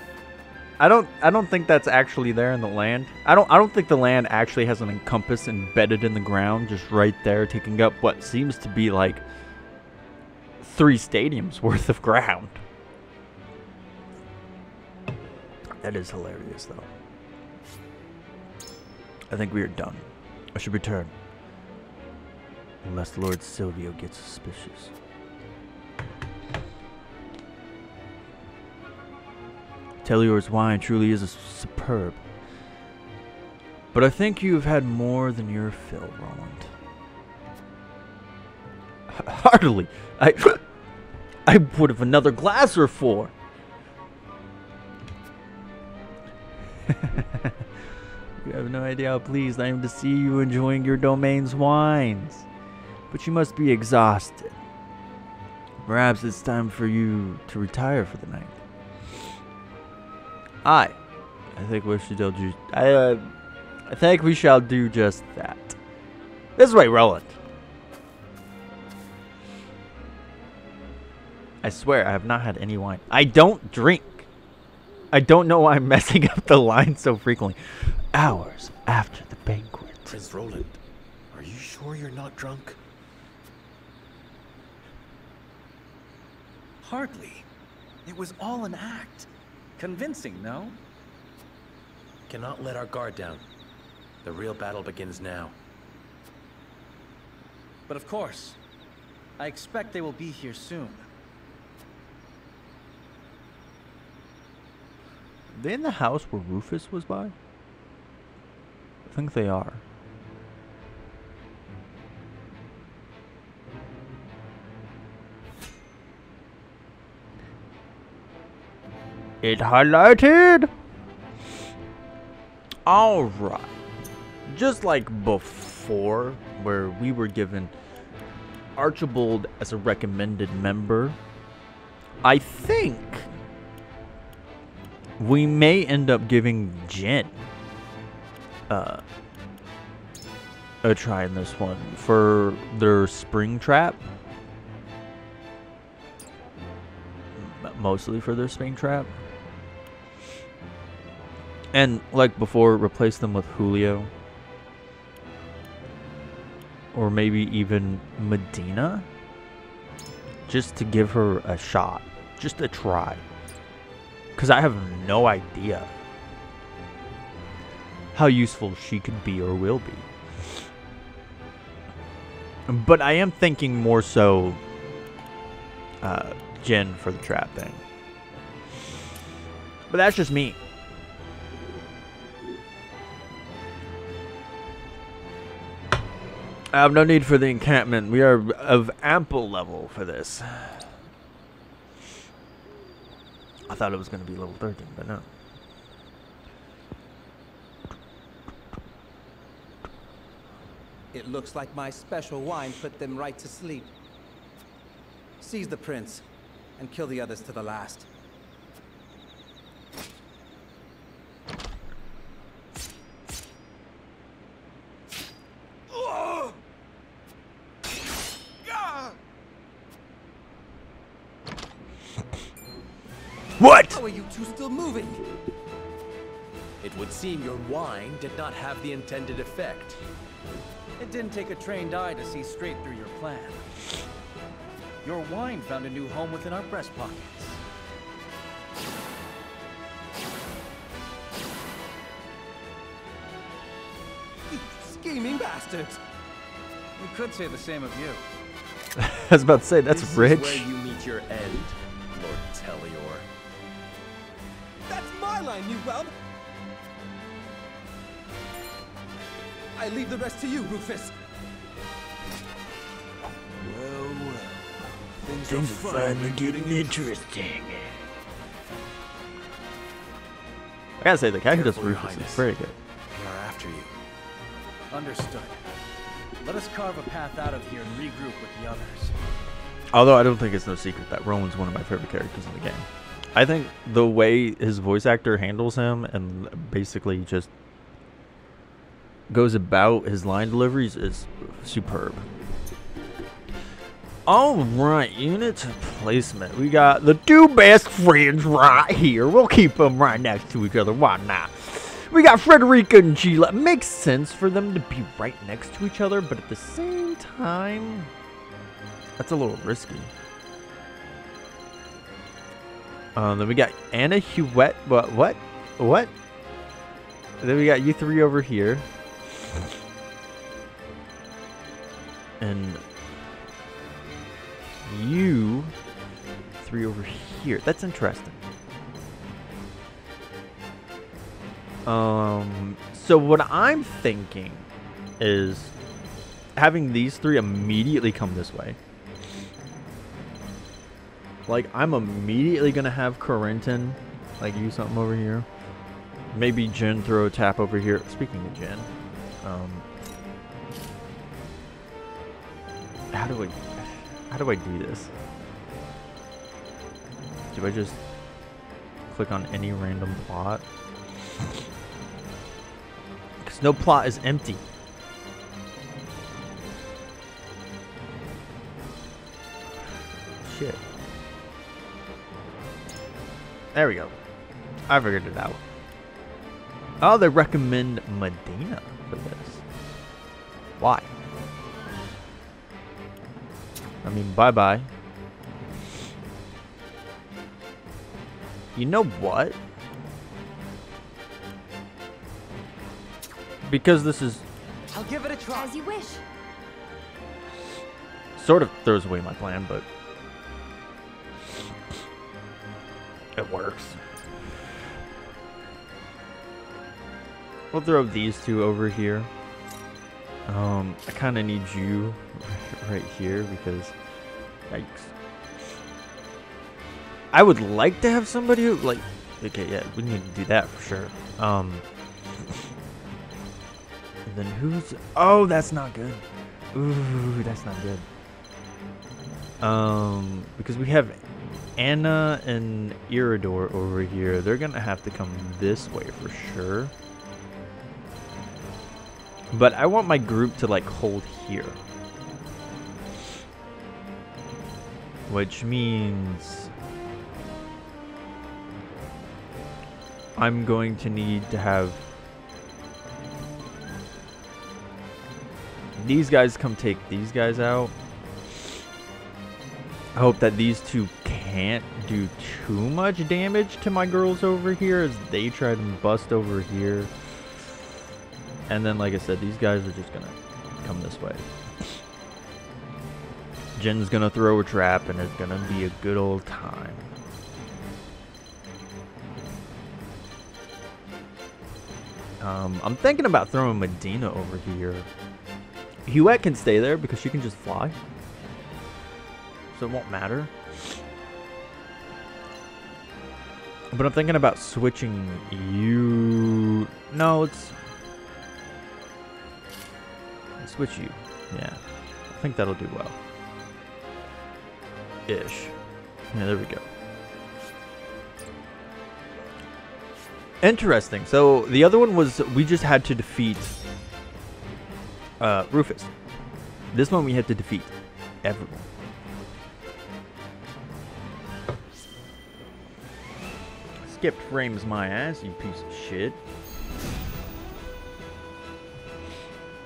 I don't I don't think that's actually there in the land. I don't I don't think the land actually has an encompass embedded in the ground just right there taking up what seems to be like three stadiums worth of ground. That is hilarious though. I think we are done. I should return. Unless Lord Silvio gets suspicious. Telliore's wine truly is a superb. But I think you've had more than your fill, Roland. Heartily. I I would have another glass or four. You have no idea how pleased I am to see you enjoying your domain's wines. But you must be exhausted. Perhaps it's time for you to retire for the night. Aye. I think we should do. I, uh, I think we shall do just that. This way, Roland. I swear I have not had any wine. I don't drink. I don't know why I'm messing up the line so frequently. Hours after the banquet. Prince Roland, are you sure you're not drunk? Hardly. It was all an act. Convincing, no? Cannot let our guard down. The real battle begins now. But of course, I expect they will be here soon. They in the house where Rufus was by? I think they are. It highlighted. Alright. Just like before, where we were given Archibald as a recommended member, I think we may end up giving Jen uh, a try in this one for their spring trap. Mostly for their spring trap. And like before, replace them with Julio. Or maybe even Medina. Just to give her a shot. Just a try. Because I have no idea how useful she could be or will be. But I am thinking more so uh, Jen for the trap thing. But that's just me. I have no need for the encampment. We are of ample level for this. I thought it was going to be level 13, but no. It looks like my special wine put them right to sleep. Seize the prince, and kill the others to the last. Still moving? It would seem your wine did not have the intended effect. It didn't take a trained eye to see straight through your plan. Your wine found a new home within our breast pockets. You scheming bastards! We could say the same of you. I was about to say that's this rich. Is where you meet your end, Lord Telliore. That's my line, you whelp! I leave the rest to you, Rufus. Well, well. Things, Things are are finally finally getting getting interesting. I gotta say, the Cactus Careful, Your Rufus is pretty good. We are after you. Understood. Let us carve a path out of here and regroup with the others. Although I don't think it's no secret that Roland's one of my favorite characters in the game. I think the way his voice actor handles him and basically just goes about his line deliveries is superb. All right, unit placement. We got the two best friends right here. We'll keep them right next to each other. Why not? We got Frederica and Geela. It makes sense for them to be right next to each other, but at the same time, that's a little risky. Um, then we got Anna Hughette. What? What? What? Then we got you three over here. And you three over here. That's interesting. Um, so what I'm thinking is having these three immediately come this way. Like, I'm immediately gonna have Corentin, like, use something over here. Maybe Jen throw a tap over here. Speaking of Jen, um, how do I, how do I do this? Do I just click on any random plot? Because no plot is empty. Shit. There we go. I figured it out. Oh, they recommend Medina for this. Why? I mean, bye-bye. You know what? Because this is I'll give it a try. As you wish. sort of throws away my plan, but it works. We'll throw these two over here. Um, I kind of need you right here because, yikes. I would like to have somebody who, like, okay, yeah, we need to do that for sure. Um, and then who's, oh, that's not good. Ooh, that's not good. Um, because we have Anna and Erador over here. They're gonna have to come this way for sure. But I want my group to like hold here. Which means I'm going to need to have these guys come take these guys out. I hope that these two can't do too much damage to my girls over here as they try to bust over here. And then, like I said, these guys are just gonna come this way. Jen's gonna throw a trap and it's gonna be a good old time. Um, I'm thinking about throwing Medina over here. Hughette can stay there because she can just fly. So it won't matter. But I'm thinking about switching you. No, it's. switch you. Yeah. I think that'll do well. Ish. Yeah, there we go. Interesting. So the other one was we just had to defeat uh, Rufus. This one we had to defeat everyone. Skipped frames my ass, you piece of shit.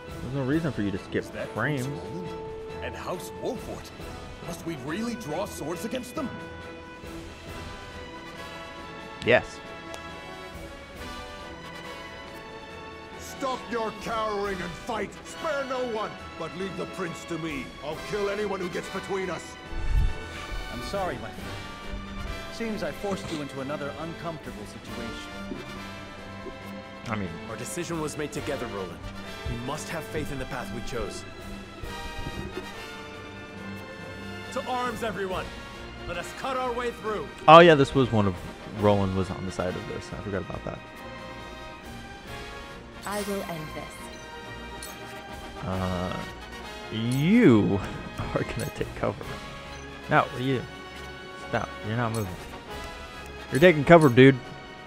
There's no reason for you to skip that frames. And House Wolffort? Must we really draw swords against them? Yes. Stop your cowering and fight! Spare no one! But leave the prince to me. I'll kill anyone who gets between us. I'm sorry, my friend. Seems I forced you into another uncomfortable situation. I mean, Our decision was made together, Roland. We must have faith in the path we chose. To arms, everyone! Let us cut our way through! oh yeah, this was one of Roland was on the side of this. I forgot about that. I will end this. Uh, you are gonna take cover. No, you. Stop. You're not moving. You're taking cover, dude.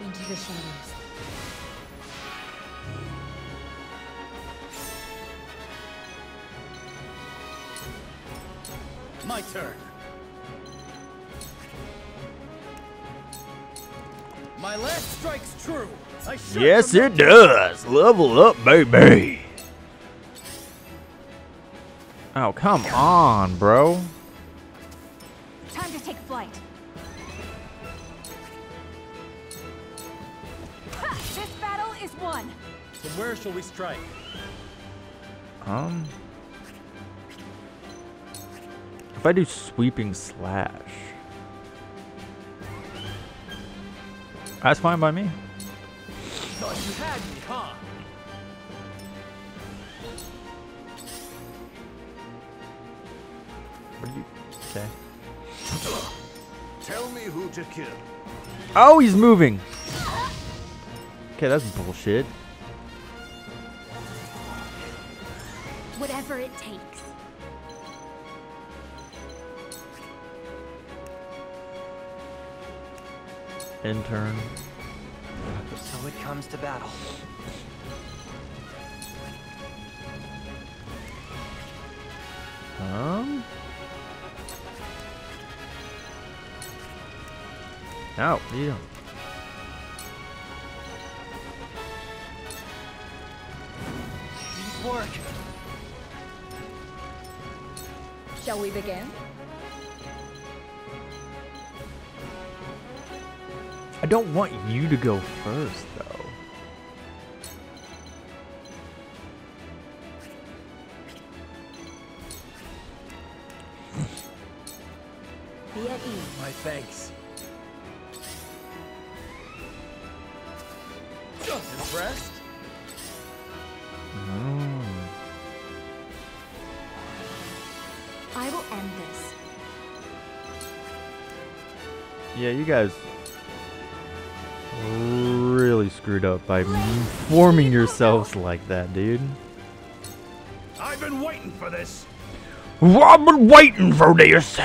Into the shadows. My turn. My last strike's true. I Yes, it does. Level up, baby. Oh, come on, bro. Time to take flight. Where shall we strike? Um. If I do sweeping slash. That's fine by me. Thought you had me, huh? What do you. Okay. Tell me who to kill. Oh, he's moving. Okay, that's bullshit. Whatever it takes. Intern. So it comes to battle. Um. No, what are you doing? Neat work. Shall we begin? I don't want you to go first, though. Up by forming yourselves like that, dude. I've been waiting for this. I've been waiting for this.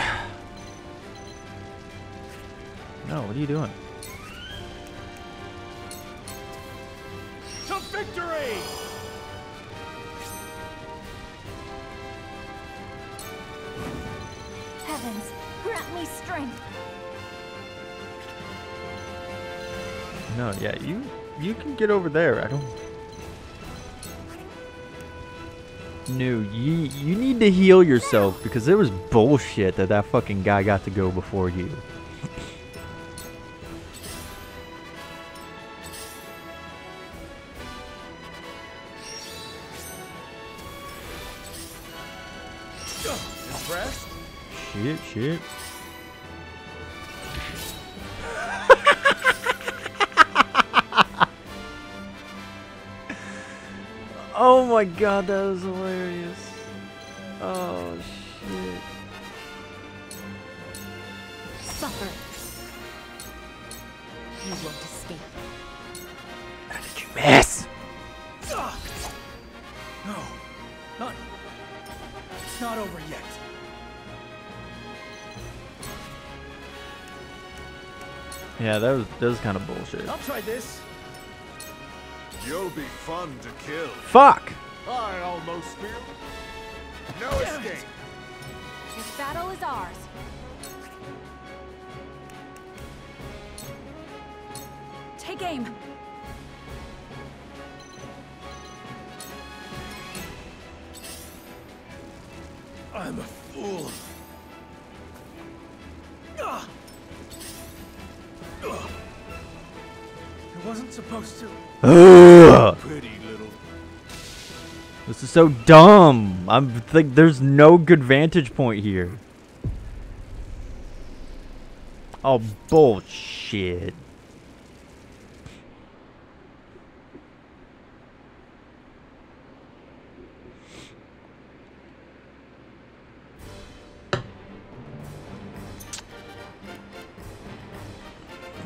No, what are you doing? You can get over there. I don't. No, you you need to heal yourself because it was bullshit that that fucking guy got to go before you. Yeah, that was that was kind of bullshit. I'll try this. You'll be fun to kill. Fuck. I almost feel no Damn it. escape. This battle is ours. Take aim. I'm a fool. Supposed to. Pretty little. This is so dumb. I'm like, there's no good vantage point here. Oh, bullshit.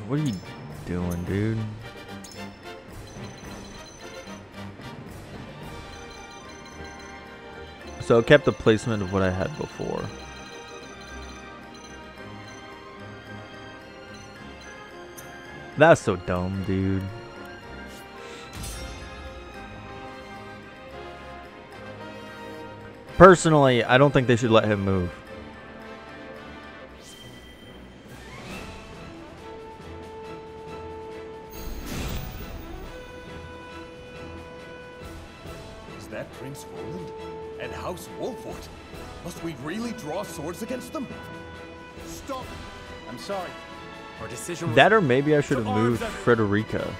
What are you doing, dude? So it kept the placement of what I had before. That's so dumb, dude. Personally, I don't think they should let him move. That or maybe I should have moved. Frederica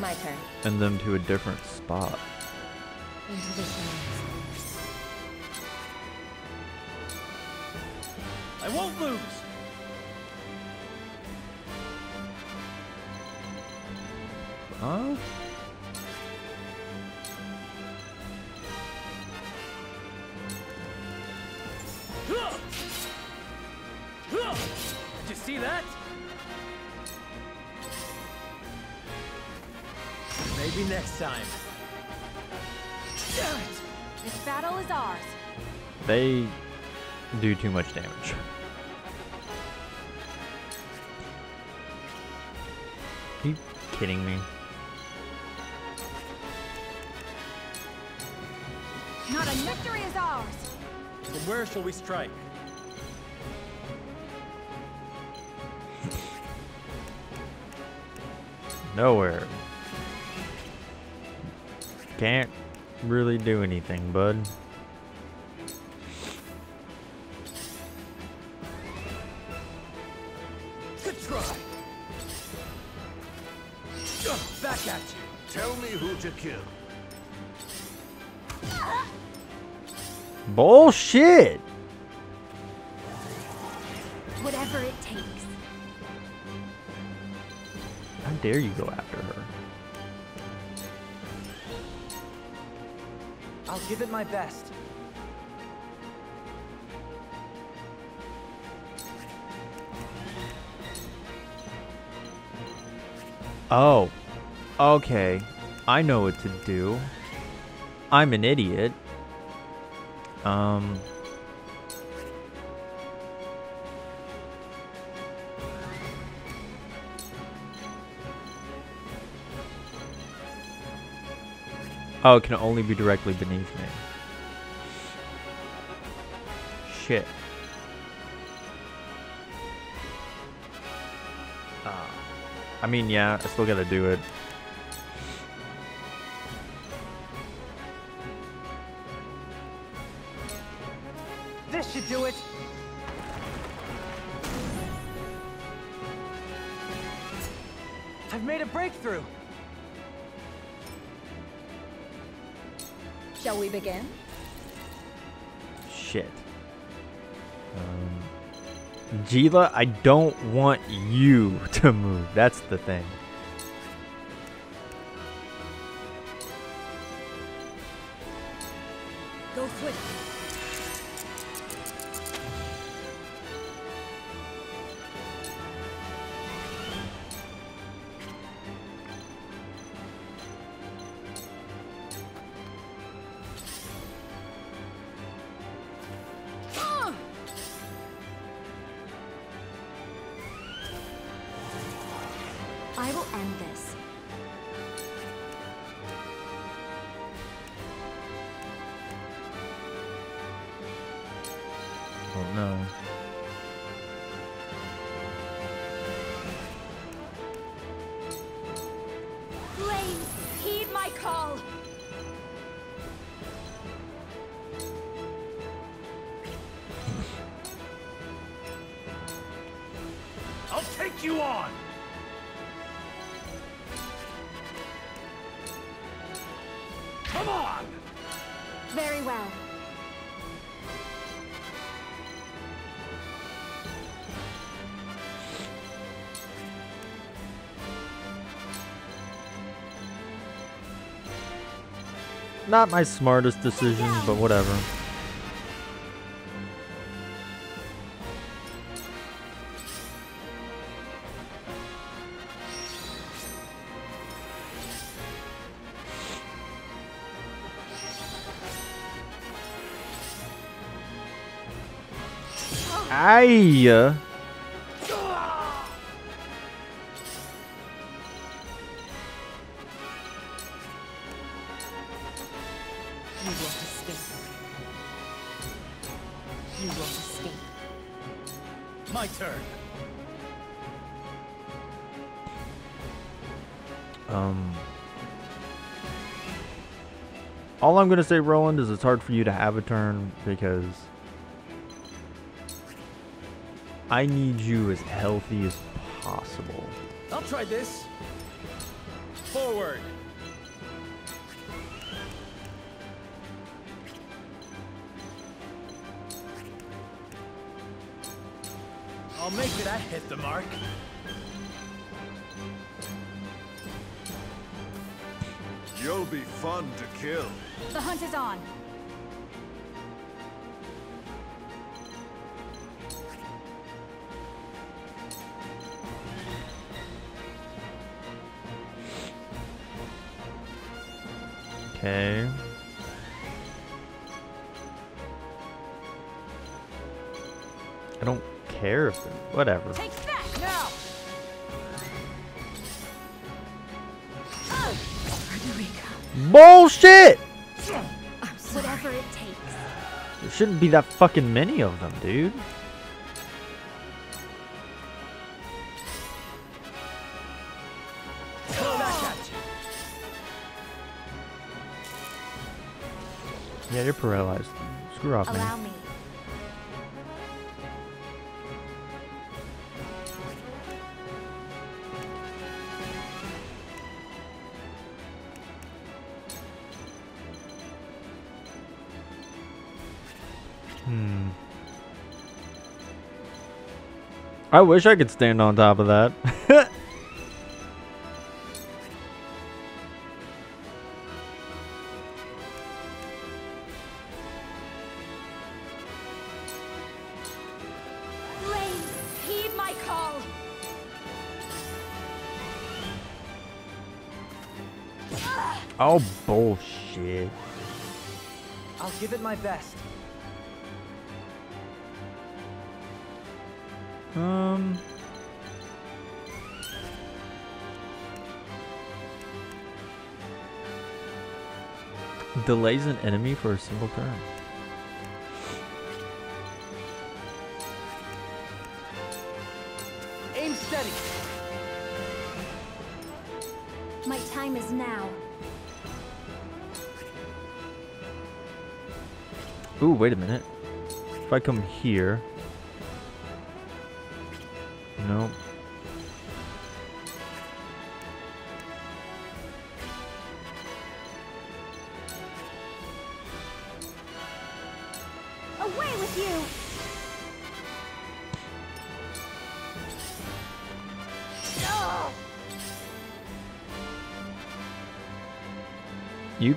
My turn. and them to a different spot. too much damage. Are you kidding me? Not a victory is ours. From where shall we strike? Nowhere. Can't really do anything, bud. Bullshit! Whatever it takes. How dare you go after her? I'll give it my best. Oh. Okay. I know what to do. I'm an idiot. Um. Oh, it can only be directly beneath me. Shit. Ah. I mean, yeah, I still gotta do it. Geela, I don't want you to move. That's the thing. Not my smartest decision, but whatever. Aye. Uh. I'm gonna say, Roland, is it's hard for you to have a turn because I need you as healthy as possible. I'll try this. Forward. I'll make it. I hit the mark. Fun to kill. The hunt is on. Shouldn't be that fucking many of them, dude. I wish I could stand on top of that. Delays an enemy for a single turn. Aim steady. My time is now. Ooh, wait a minute. If I come here. Nope.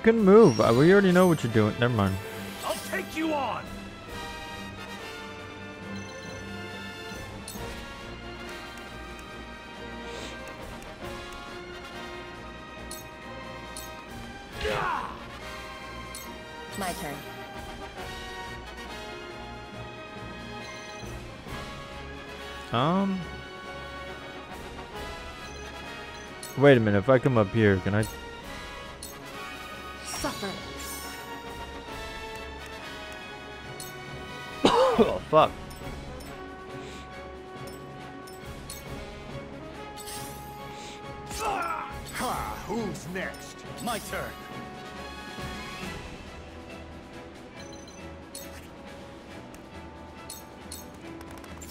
Can move. Uh, We already know what you're doing. Never mind. I'll take you on! My turn. Um. Wait a minute. If I come up here, can I? Fuck. Ha! Who's next? My turn.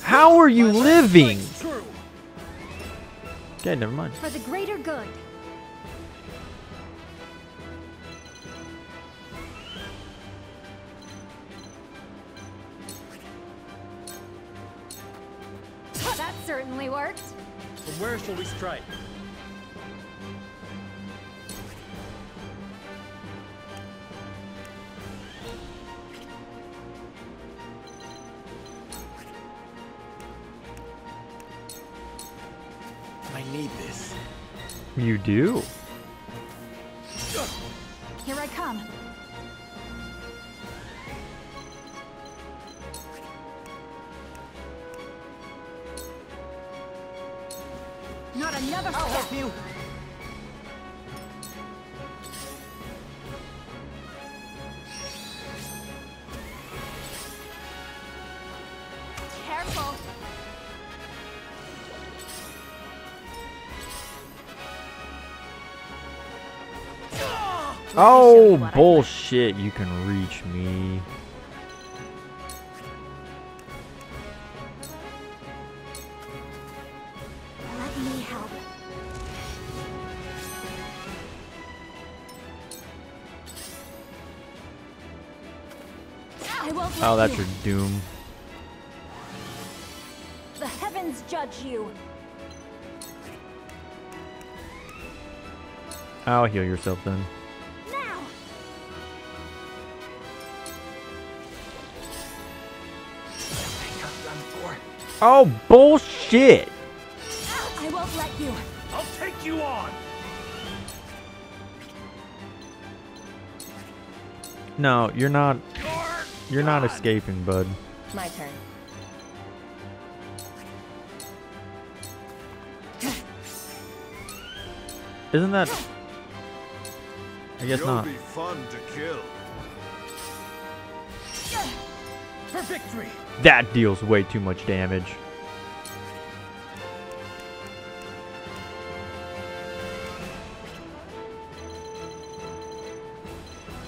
How are you living? Okay, never mind. For the greater good. You Oh, bullshit. You can reach me. Let me help. Oh, that's you. your doom. The heavens judge you. I'll heal yourself then. Oh, bullshit. I won't let you. I'll take you on! No, you're not. You're not escaping, bud. My turn. Isn't that? I guess You'll not. That deals way too much damage.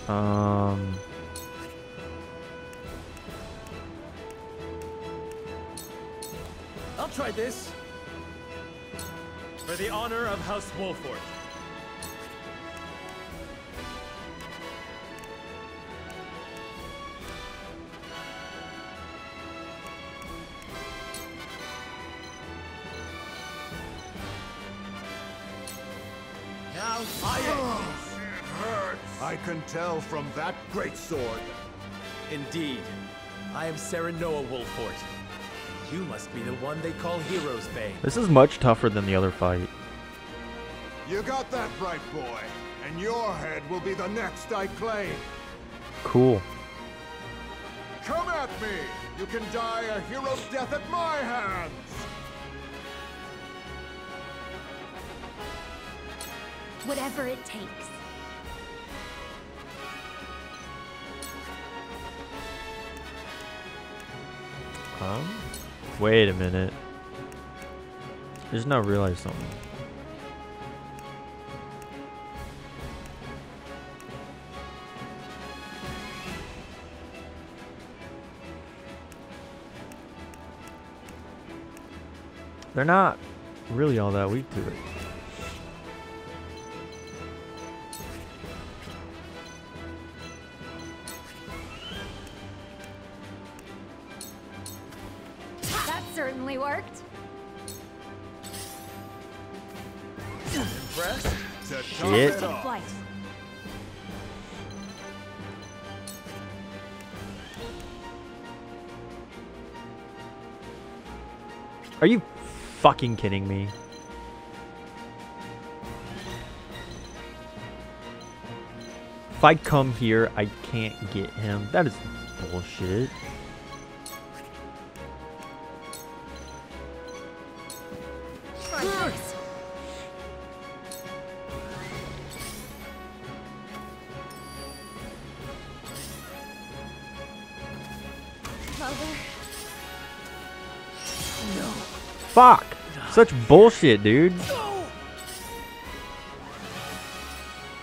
Um. I'll try this. For the honor of House Wolffort. Tell from that great sword. Indeed. I am Serenoa Wolffort. You must be the one they call Hero's Bane. This is much tougher than the other fight. You got that right, boy. And your head will be the next I claim. Cool. Come at me! You can die a hero's death at my hands! Whatever it takes. Um. Wait a minute. I just now realized something. They're not really all that weak to it. Fucking kidding me? If I come here, I can't get him. That is bullshit. Fuck! Such bullshit, dude.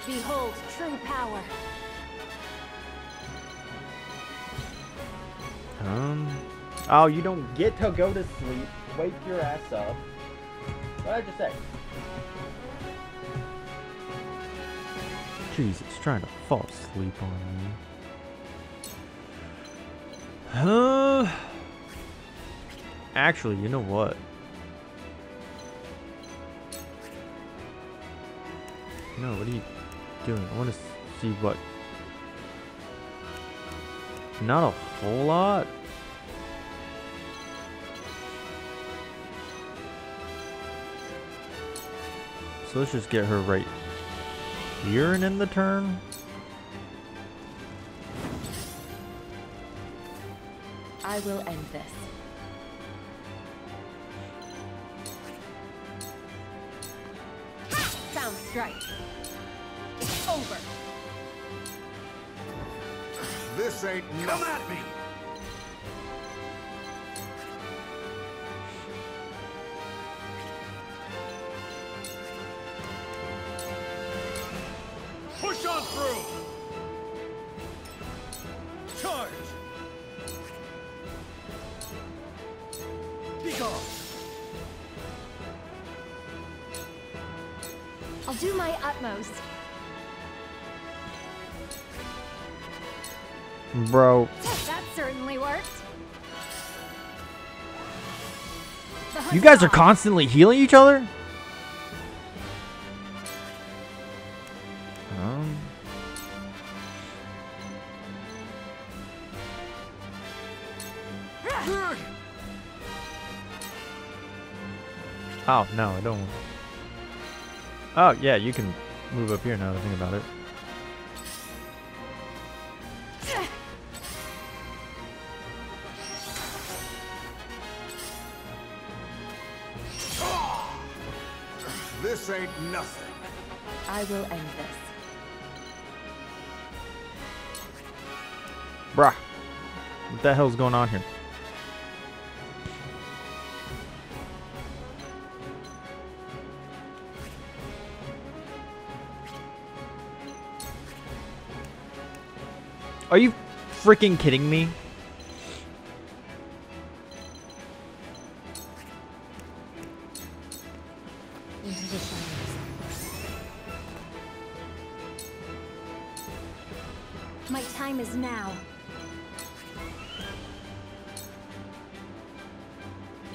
Behold true power. Um. Oh, you don't get to go to sleep. Wake your ass up. What did I just say? Jeez, it's trying to fall asleep on me. Huh? Actually, you know what? No, what are you doing? I want to see what. Not a whole lot. So let's just get her right here and in the turn. I will end this. Strike. It's over. This ain't Come at me! You guys are constantly healing each other? Oh, no, I don't. Oh, yeah, you can move up here now that I think about it. Nothing. I will end this. Bruh. What the hell's going on here? Are you freaking kidding me? My time is now.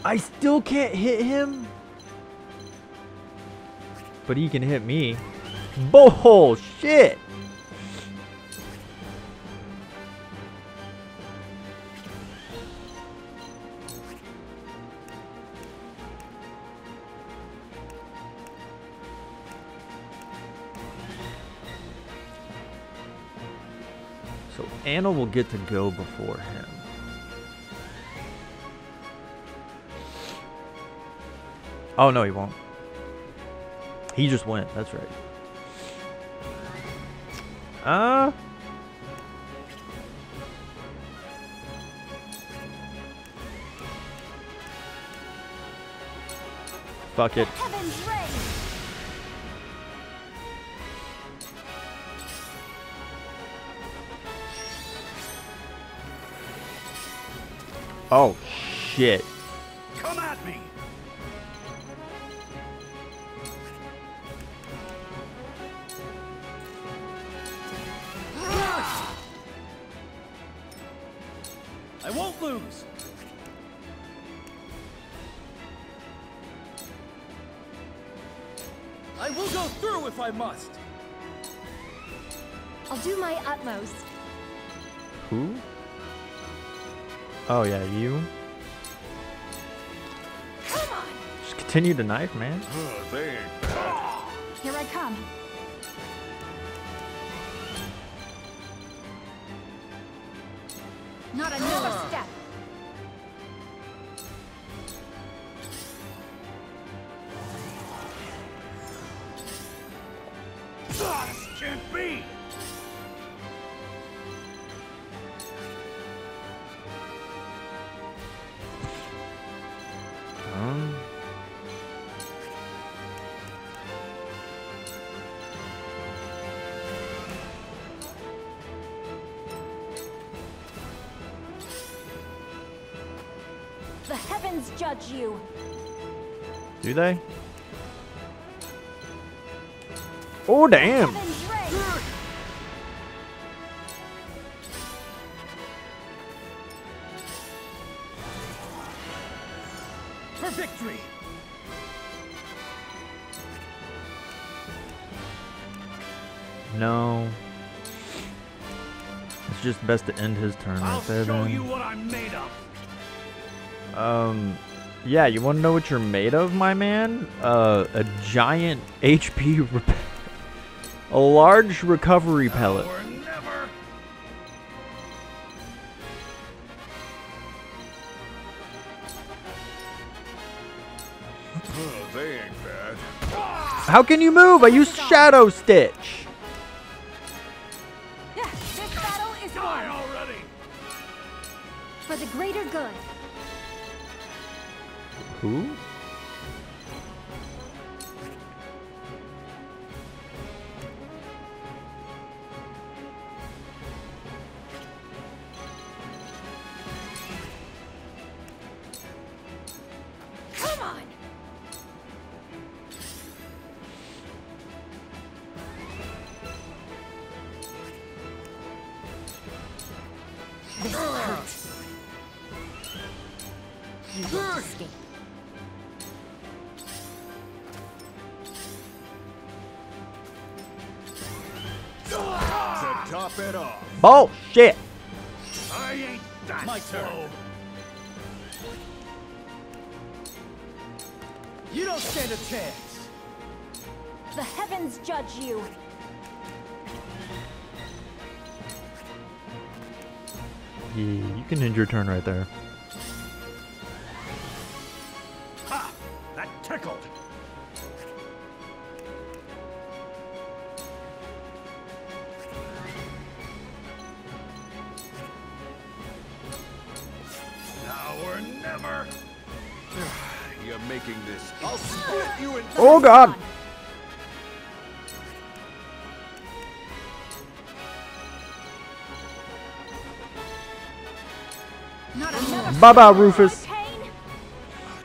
I still can't hit him. But he can hit me. Bullshit. Anna will get to go before him. Oh no, he won't. He just went. That's right. Uh. Fuck it. Oh shit. Continue to knife, man. Oh, they? Oh, damn. For victory. No. It's just best to end his turn I'll right there, show then. you what I'm made of. Um, yeah, you want to know what you're made of, my man? Uh, a giant HP, rep- a large recovery pellet. Or never. Oh, they ain't bad. How can you move? I use Shadow Stitch. This battle is Die already! for the greater good. Who? You your turn right there. Ha! That tickled. Now or never. You're making this. I'll split you in. Oh God. Bye bye, Rufus.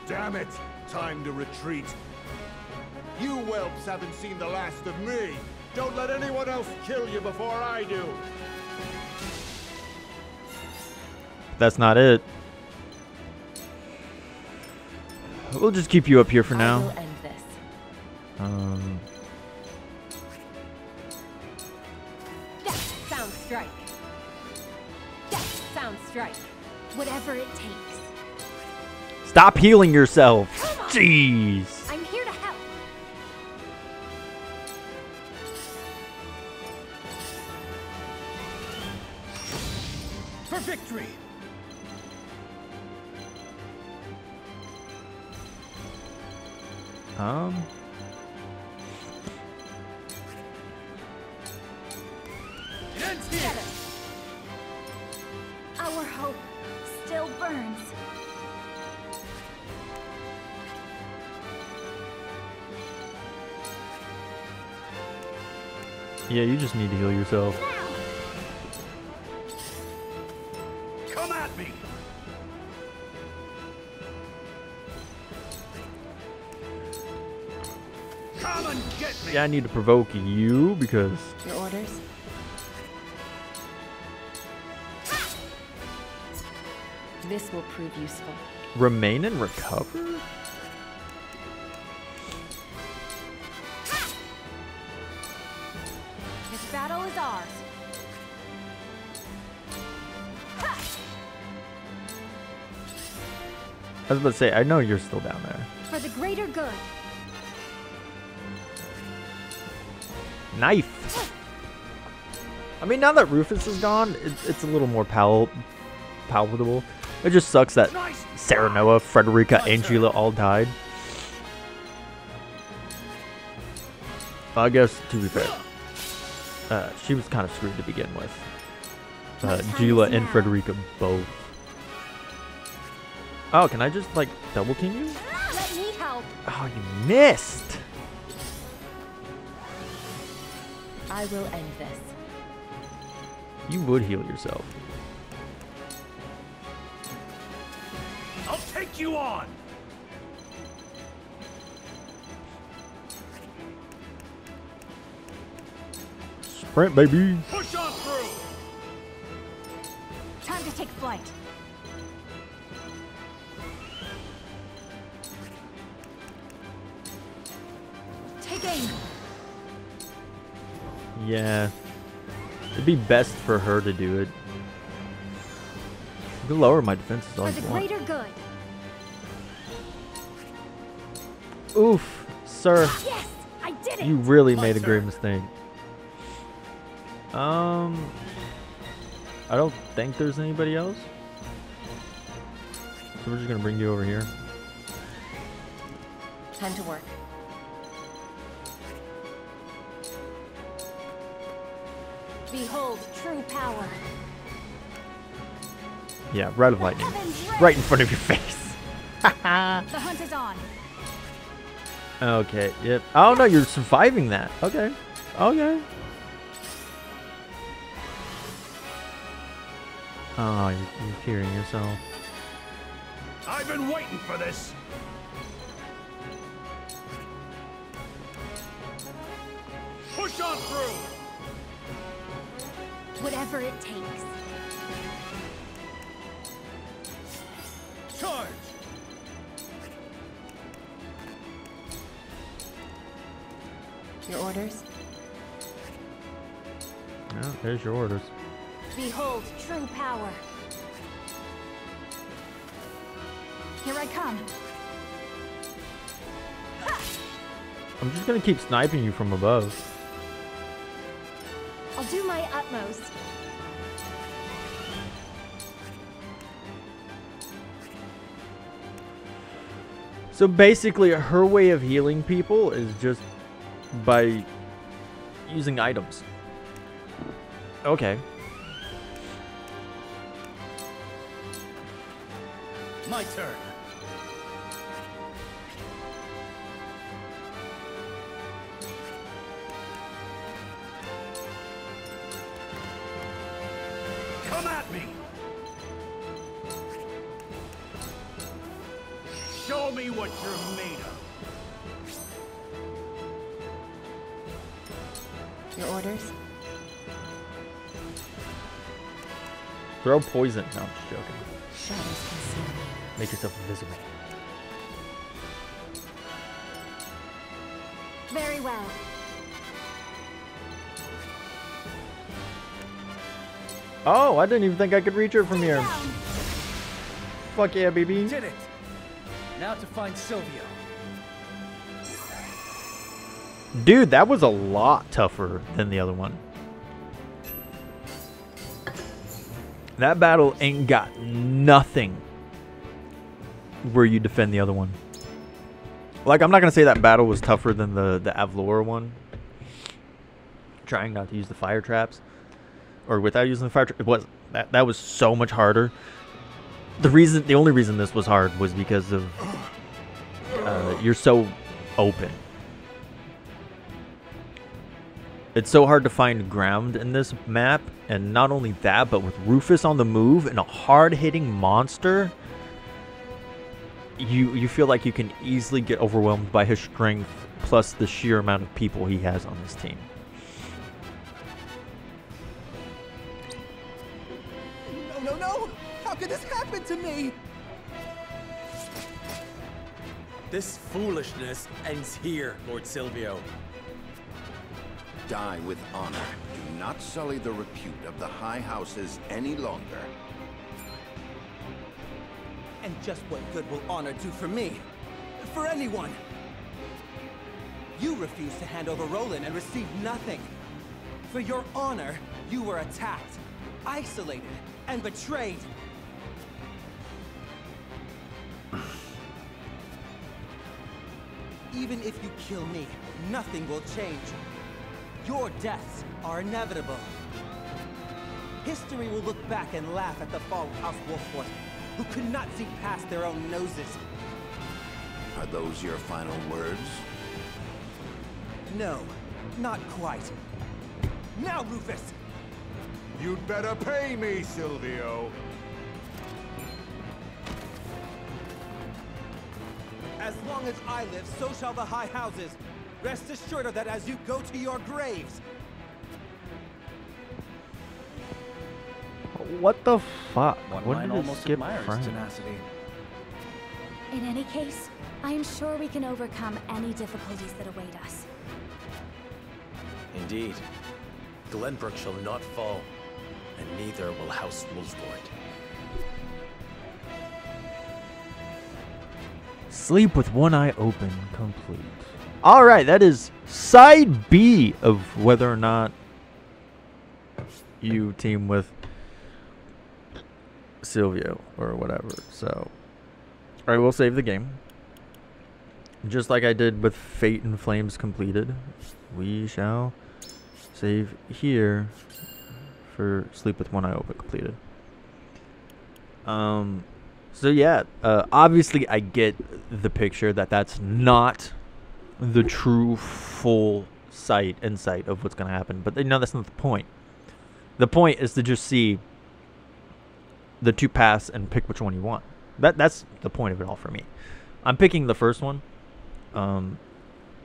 Damn it! Time to retreat. You whelps haven't seen the last of me. Don't let anyone else kill you before I do. That's not it. We'll just keep you up here for now. will end this. Um, Death sound strike. Death sound strike. Whatever it takes. stop healing yourself. Jeez. I'm here to help. For victory! Um, yeah, you just need to heal yourself. Come at me! Come and get me! Yeah, I need to provoke you because Your orders? This will prove useful. remain and recover. I was about to say, I know you're still down there. For the greater good. Knife. I mean, now that Rufus is gone, it, it's a little more pal palatable. It just sucks that Serenoa, Frederica, and Sheila all died. I guess, to be fair, uh, she was kind of screwed to begin with. Uh, Geela and? Frederica both. Oh, can I just, like, double team you? Ah, let me help. Oh, you missed! I will end this. You would heal yourself. I'll take you on! Sprint, baby! Push on through! Time to take flight. Game. Yeah. It'd be best for her to do it. You can lower my defenses all For the you want. greater good. Oof, sir. Yes, I did it. You really made a great mistake. Um, I don't think there's anybody else. So we're just gonna bring you over here. Time to work. Behold true power. Yeah, right of lightning, right in front of your face. The hunt is on. Okay. Yep. Oh no, you're surviving that. Okay. Okay. Oh, you're, you're hearing yourself. I've been waiting for this. Push on through. Whatever it takes. Charge. Your orders? Yeah, there's your orders. Behold true power. Here I come. I'm just gonna keep sniping you from above. I'll do my utmost. So basically, her way of healing people is just by using items. Okay. My turn. Throw poison. No, I'm just joking. Shadows conceal me. Make yourself invisible. Very well. Oh, I didn't even think I could reach her from here. Fuck yeah, baby. Did it. Now to find Silvio. Dude, that was a lot tougher than the other one. That battle ain't got nothing where you defend the other one. Like, I'm not gonna say that battle was tougher than the the Avlora one. Trying not to use the fire traps, or without using the fire trap, it was that that was so much harder. The reason, the only reason this was hard was because of uh, you're so open. It's so hard to find ground in this map, and not only that, but with Rufus on the move and a hard-hitting monster, you you feel like you can easily get overwhelmed by his strength plus the sheer amount of people he has on his team. No, no, no! How could this happen to me? This foolishness ends here, Lord Silvio. Die with honor. Do not sully the repute of the High Houses any longer. And just what good will honor do for me? For anyone? You refused to hand over Roland and received nothing. For your honor, you were attacked, isolated, and betrayed. Even if you kill me, nothing will change. Your deaths are inevitable. History will look back and laugh at the fall of House Wolffort, who could not see past their own noses. Are those your final words? No, not quite. Now, Rufus! You'd better pay me, Silvio. As long as I live, so shall the High Houses. Rest assured of that as you go to your graves. What the fuck? One when might did it almost skip admire tenacity. In any case, I am sure we can overcome any difficulties that await us. Indeed. Glenbrook shall not fall, and neither will House Wolffort. Sleep with one eye open, complete. All right, that is side B of whether or not you team with Silvio or whatever. So I will save the game. Just like I did with Fate and Flames completed, we shall save here for Sleep with One Eye Open completed. Um, so yeah, uh, obviously I get the picture that that's not the true full sight insight of what's gonna happen, but you know that's not the point. The point is to just see the two paths and pick which one you want. That that's the point of it all for me. I'm picking the first one. Um,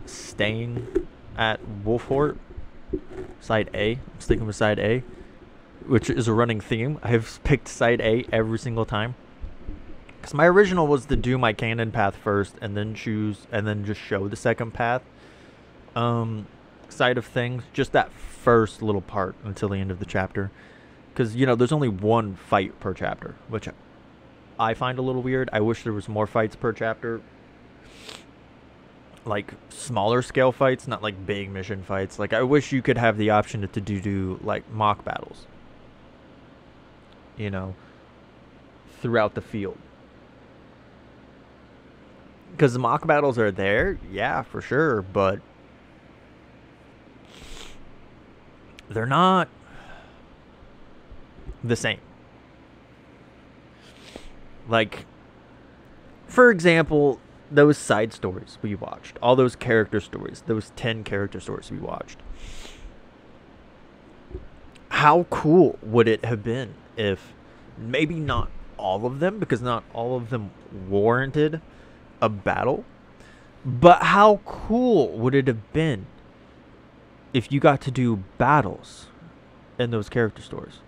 staying at Wolffort, side A. I'm sticking with side A, which is a running theme. I've picked side A every single time. Because my original was to do my canon path first and then choose and then just show the second path um, side of things. Just that first little part until the end of the chapter. Because, you know, there's only one fight per chapter, which I find a little weird. I wish there was more fights per chapter. Like smaller scale fights, not like big mission fights. Like I wish you could have the option to, to do, do like mock battles. You know, throughout the field. Because the mock battles are there, yeah, for sure, but they're not the same. Like, for example, those side stories we watched, all those character stories, those 10 character stories we watched. How cool would it have been if maybe not all of them, because not all of them warranted a battle, but how cool would it have been if you got to do battles in those character stories?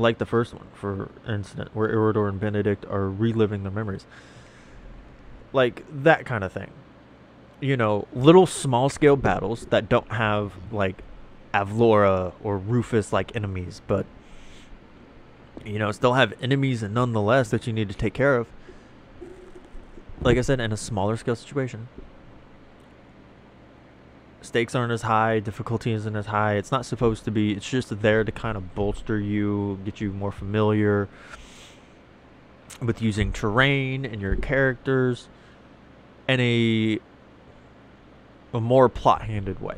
like the first one, for instance, where Erador and Benedict are reliving their memories. Like that kind of thing. You know, little small scale battles that don't have like Avlora or Rufus like enemies, but you know, still have enemies and nonetheless that you need to take care of. Like I said, in a smaller scale situation stakes aren't as high, difficulty isn't as high. It's not supposed to be. It's just there to kind of bolster you, get you more familiar with using terrain and your characters in a a more plot-handed way.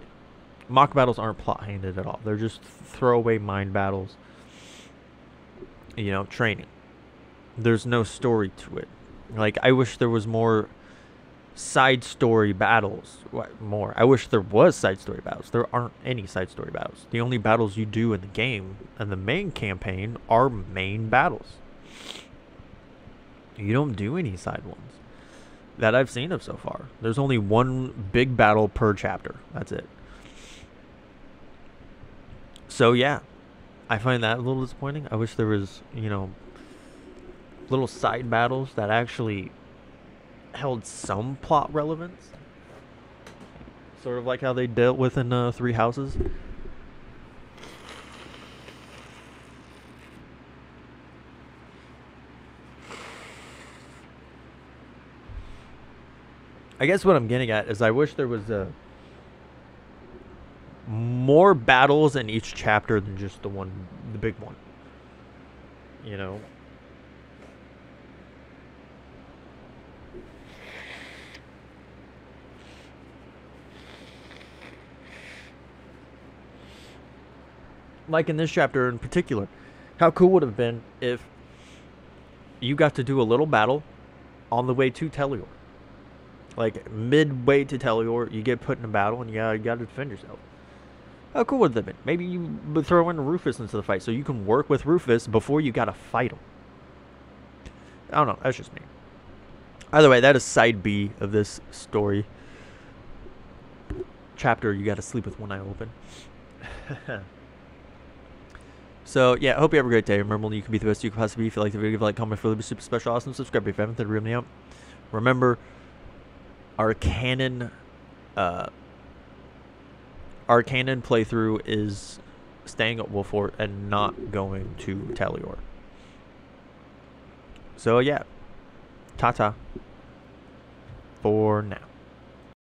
Mock battles aren't plot-handed at all. They're just throwaway mind battles. You know, training. There's no story to it. Like I wish there was more side story battles. What more? I wish there was side story battles. There aren't any side story battles. The only battles you do in the game and the main campaign are main battles. You don't do any side ones that I've seen of so far. There's only one big battle per chapter. That's it. So yeah, I find that a little disappointing. I wish there was, you know, little side battles that actually held some plot relevance. Sort of like how they dealt with in uh, Three Houses. I guess what I'm getting at is I wish there was a more battles in each chapter than just the one, the big one. You know, like in this chapter in particular, how cool would have been if you got to do a little battle on the way to Telliore. Like midway to Telliore, you get put in a battle and you gotta, you gotta defend yourself. How cool would that have been? Maybe you would throw in Rufus into the fight so you can work with Rufus before you gotta fight him. I don't know. That's just me. Either way, that is side B of this story. Chapter, you gotta sleep with one eye open. So yeah, I hope you have a great day. Remember, you can be the best you can possibly be. If you like the video, give a like, comment, feel super special, awesome. Subscribe if you haven't. That really me out. Remember, our canon uh, our canon playthrough is staying at Wolffort and not going to Telliore. So yeah, ta-ta for now.